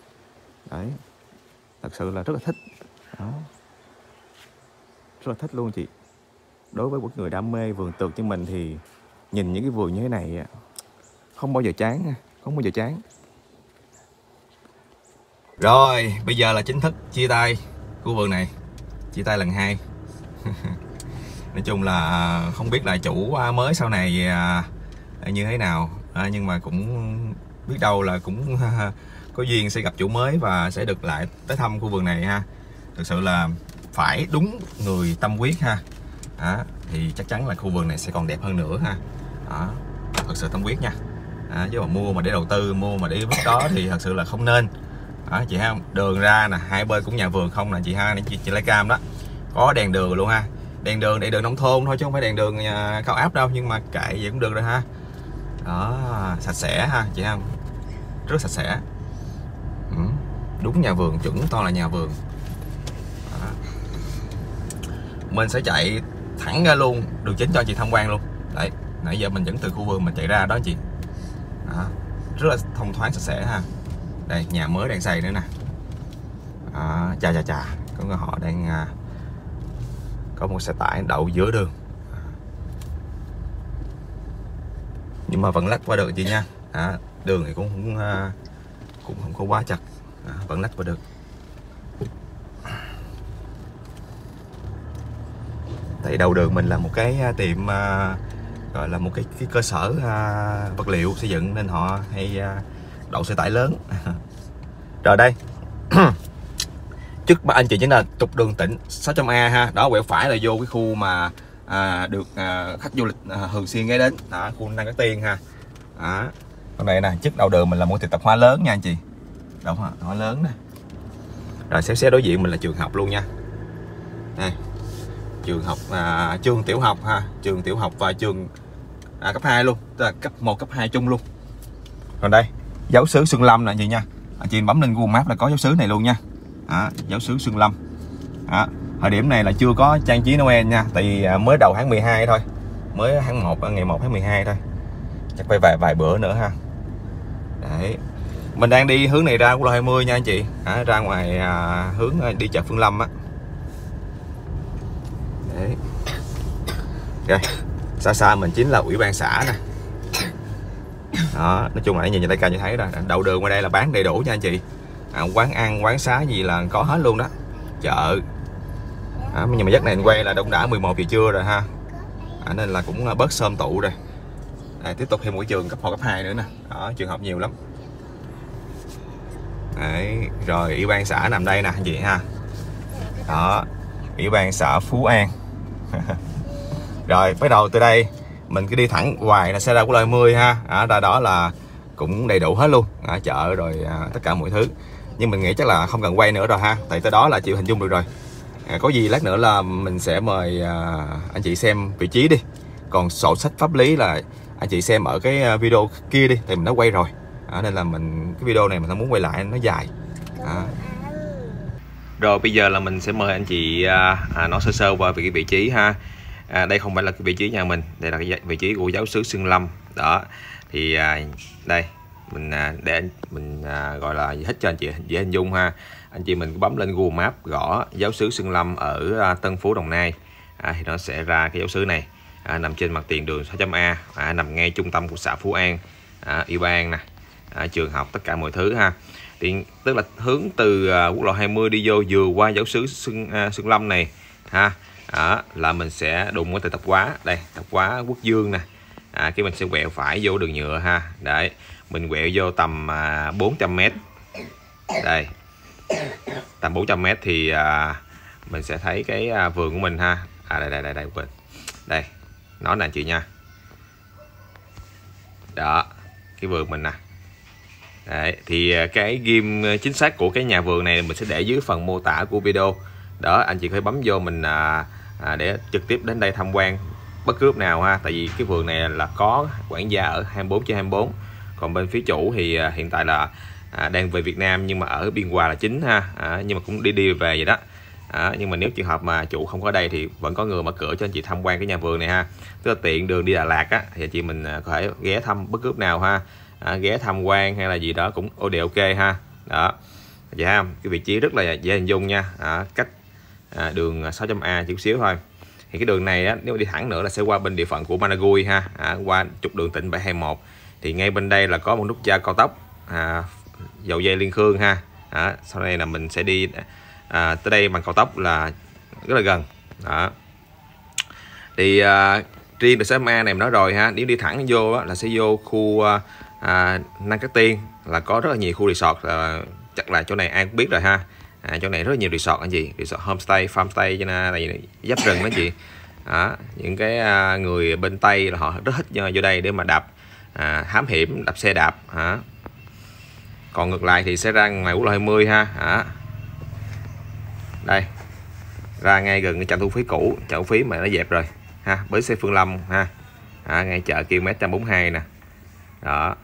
Đấy. Thật sự là rất là thích. Đó. rất là thích luôn chị. Đối với một người đam mê vườn tược như mình thì nhìn những cái vườn như thế này không bao giờ chán không bao giờ chán. Rồi bây giờ là chính thức chia tay khu vườn này chia tay lần hai. Nói chung là à, không biết là chủ à, mới sau này à, như thế nào. À, nhưng mà cũng biết đâu là cũng có duyên sẽ gặp chủ mới và sẽ được lại tới thăm khu vườn này ha. Thực sự là phải đúng người tâm quyết ha. À, thì chắc chắn là khu vườn này sẽ còn đẹp hơn nữa ha. À, thật sự tâm quyết nha. À, chứ mà mua mà để đầu tư mua mà để vứt đó thì thật sự là không nên đó, chị ha đường ra nè hai bên cũng nhà vườn không nè chị ha chị, chị lấy cam đó. Có đèn đường luôn ha. Đèn đường để đường nông thôn thôi chứ không phải đèn đường nhà cao áp đâu nhưng mà kệ vậy cũng được rồi ha. Đó sạch sẽ ha chị ha rất sạch sẽ. Ừ, đúng nhà vườn chuẩn to là nhà vườn. Đó. mình sẽ chạy thẳng ra luôn đường chính cho chị tham quan luôn. Đấy nãy giờ mình vẫn từ khu vườn mình chạy ra đó chị. Đó. rất là thông thoáng sạch sẽ ha đây nhà mới đang xây nữa nè. À, chà chà chà. Có họ đang à, có một xe tải đậu giữa đường. Nhưng mà vẫn lách qua được chị nha. À, đường thì cũng cũng, à, cũng không có quá chặt à, vẫn lách qua được. Tại đầu đường mình là một cái à, tiệm à, gọi là một cái, cái cơ sở à, vật liệu xây dựng nên họ hay à, đậu xe tải lớn. Rồi đây. Trước ba anh chị chính là trục đường tỉnh 600A ha. Đó quẹo phải là vô cái khu mà à, được à, khách du lịch à, thường xuyên ghé đến. Đó khu Nam Cát Tiên ha. Đó. Con này nè trước đầu đường mình là một tiệm tập hoa lớn nha anh chị. Đúng không hoa lớn nè. Rồi xéo xéo đối diện mình là trường học luôn nha. Đây. Trường học à, trường tiểu học ha. Trường tiểu học và trường à, cấp 2 luôn. Tức là cấp 1 cấp 2 chung luôn. Còn đây dấu sứ Xuân Lâm nè anh chị nha. Anh chị bấm lên Google Maps là có dấu sứ này luôn nha. À, dấu sứ Xuân Lâm. À, thời điểm này là chưa có trang trí Noel nha tại vì à, mới đầu tháng 12 thôi. Mới tháng 1 à, ngày 1 tháng 12 thôi. Chắc phải vài vài bữa nữa ha. Đấy. Mình đang đi hướng này ra quốc lộ 20 nha anh chị. À, ra ngoài à, hướng đi chợ Phương Lâm á. Đấy. Rồi xa xa mình chính là ủy ban xã nè đó nói chung là nhìn tay ca như thấy rồi. Đầu đường qua đây là bán đầy đủ nha anh chị. À, quán ăn quán xá gì là có hết luôn đó. Chợ. À, nhưng mà giấc này quay là đông đã 11 giờ trưa rồi ha. À, nên là cũng à, bớt sơm tụ rồi. À, tiếp tục thêm một trường cấp 1 cấp 2 nữa nè. Đó trường học nhiều lắm. Đấy, rồi ủy ban xã nằm đây nè anh chị ha. Đó ủy ban xã Phú An. Rồi bắt đầu từ đây mình cứ đi thẳng hoài là xe ra của lời 10 ha. À, ra đó là cũng đầy đủ hết luôn. À, chợ rồi à, tất cả mọi thứ. Nhưng mình nghĩ chắc là không cần quay nữa rồi ha. Tại tới đó là chịu hình dung được rồi. À, có gì lát nữa là mình sẽ mời à, anh chị xem vị trí đi. Còn sổ sách pháp lý là anh chị xem ở cái à, video kia đi thì mình đã quay rồi. À, nên là mình cái video này mình không muốn quay lại nó dài. À. rồi bây giờ là mình sẽ mời anh chị à, à, nói sơ sơ qua về cái vị trí ha à, đây không phải là cái vị trí nhà mình đây là cái vị trí của giáo sứ sương Lâm. Đó thì à, đây mình à, để mình à, gọi là hết cho anh chị dễ hình dung ha. Anh chị mình bấm lên Google Maps gõ giáo sứ sương Lâm ở à, Tân Phú Đồng Nai. À, thì nó sẽ ra cái giáo sứ này. À, nằm trên mặt tiền đường 600A à, nằm ngay trung tâm của xã Phú An. À, ủy ban nè à, trường học tất cả mọi thứ ha. Thì tức là hướng từ à, quốc lộ 20 đi vô vừa qua giáo sứ sương à, Sương Lâm này ha đó, là mình sẽ đụng với tập quá. Đây tập quá quốc dương nè. À, cái mình sẽ quẹo phải vô đường nhựa ha. Đấy mình quẹo vô tầm à, 400 m đây. Tầm 400 m thì à, mình sẽ thấy cái à, vườn của mình ha. À đây đây đây đây quên. Đây nói nè chị nha. Đó cái vườn mình nè. Đấy, thì à, cái ghim chính xác của cái nhà vườn này mình sẽ để dưới phần mô tả của video. Đó anh chị phải bấm vô mình à, à, để trực tiếp đến đây tham quan bất cứ lúc nào ha. Tại vì cái vườn này là có quản gia ở 24 trên 24 còn bên phía chủ thì à, hiện tại là à, đang về Việt Nam nhưng mà ở biên hòa là chính ha. À, nhưng mà cũng đi đi về vậy đó. À, nhưng mà nếu trường hợp mà chủ không có đây thì vẫn có người mở cửa cho anh chị tham quan cái nhà vườn này ha. Tức là tiện đường đi Đà Lạt á thì chị mình à, có thể ghé thăm bất cứ lúc nào ha. À, ghé tham quan hay là gì đó cũng ô đều ok ha. Đó. Vậy ha cái vị trí rất là dễ hình dung nha. À, cách à, đường 600A chút xíu thôi. Thì cái đường này á, nếu mà đi thẳng nữa là sẽ qua bên địa phận của Managui ha à, qua trục đường tỉnh 721 thì ngay bên đây là có một nút giao cao tốc à, dầu dây liên khương ha à, sau đây là mình sẽ đi à, tới đây bằng cao tốc là rất là gần đó. Thì à, riêng được A này mình nói rồi ha nếu đi thẳng vô á, là sẽ vô khu à, à, Năng Cát Tiên là có rất là nhiều khu resort à, chắc là chỗ này ai cũng biết rồi ha à, chỗ này rất là nhiều resort anh chị. Resort homestay farmstay cho nên này giáp rừng đó chị. Đó, những cái à, người bên tây là họ rất thích à, vô đây để mà đạp à, hám hiểm đạp xe đạp. Hả còn ngược lại thì sẽ ra ngoài quốc lộ 20 ha. Hả đây ra ngay gần cái trạm thu phí cũ. Trạm thu phí mà nó dẹp rồi. Ha bến xe Phương Lâm ha. À, ngay chợ km 142 nè. Đó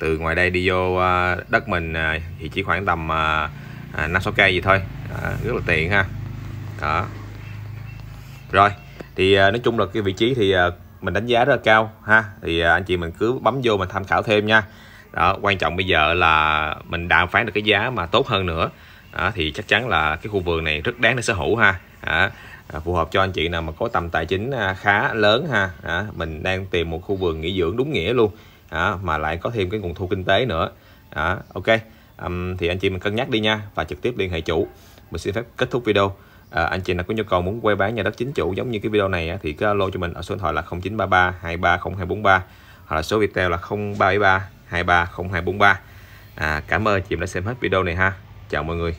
từ ngoài đây đi vô à, đất mình à, thì chỉ khoảng tầm à, năm sáu cây gì thôi. À, rất là tiện ha. Đó. Rồi thì nói chung là cái vị trí thì mình đánh giá rất là cao ha. Thì anh chị mình cứ bấm vô mình tham khảo thêm nha. Đó quan trọng bây giờ là mình đàm phán được cái giá mà tốt hơn nữa. Đó, thì chắc chắn là cái khu vườn này rất đáng để sở hữu ha. Đó, phù hợp cho anh chị nào mà có tầm tài chính khá lớn ha. Đó, mình đang tìm một khu vườn nghỉ dưỡng đúng nghĩa luôn à, mà lại có thêm cái nguồn thu kinh tế nữa. À, ok. Um, thì anh chị mình cân nhắc đi nha và trực tiếp liên hệ chủ. Mình xin phép kết thúc video. À, anh chị nào có nhu cầu muốn quay bán nhà đất chính chủ giống như cái video này thì cứ alo cho mình ở số điện thoại là 0933 230243 hoặc là số Viettel là 0373 230243 à, cảm ơn chị đã xem hết video này ha. Chào mọi người.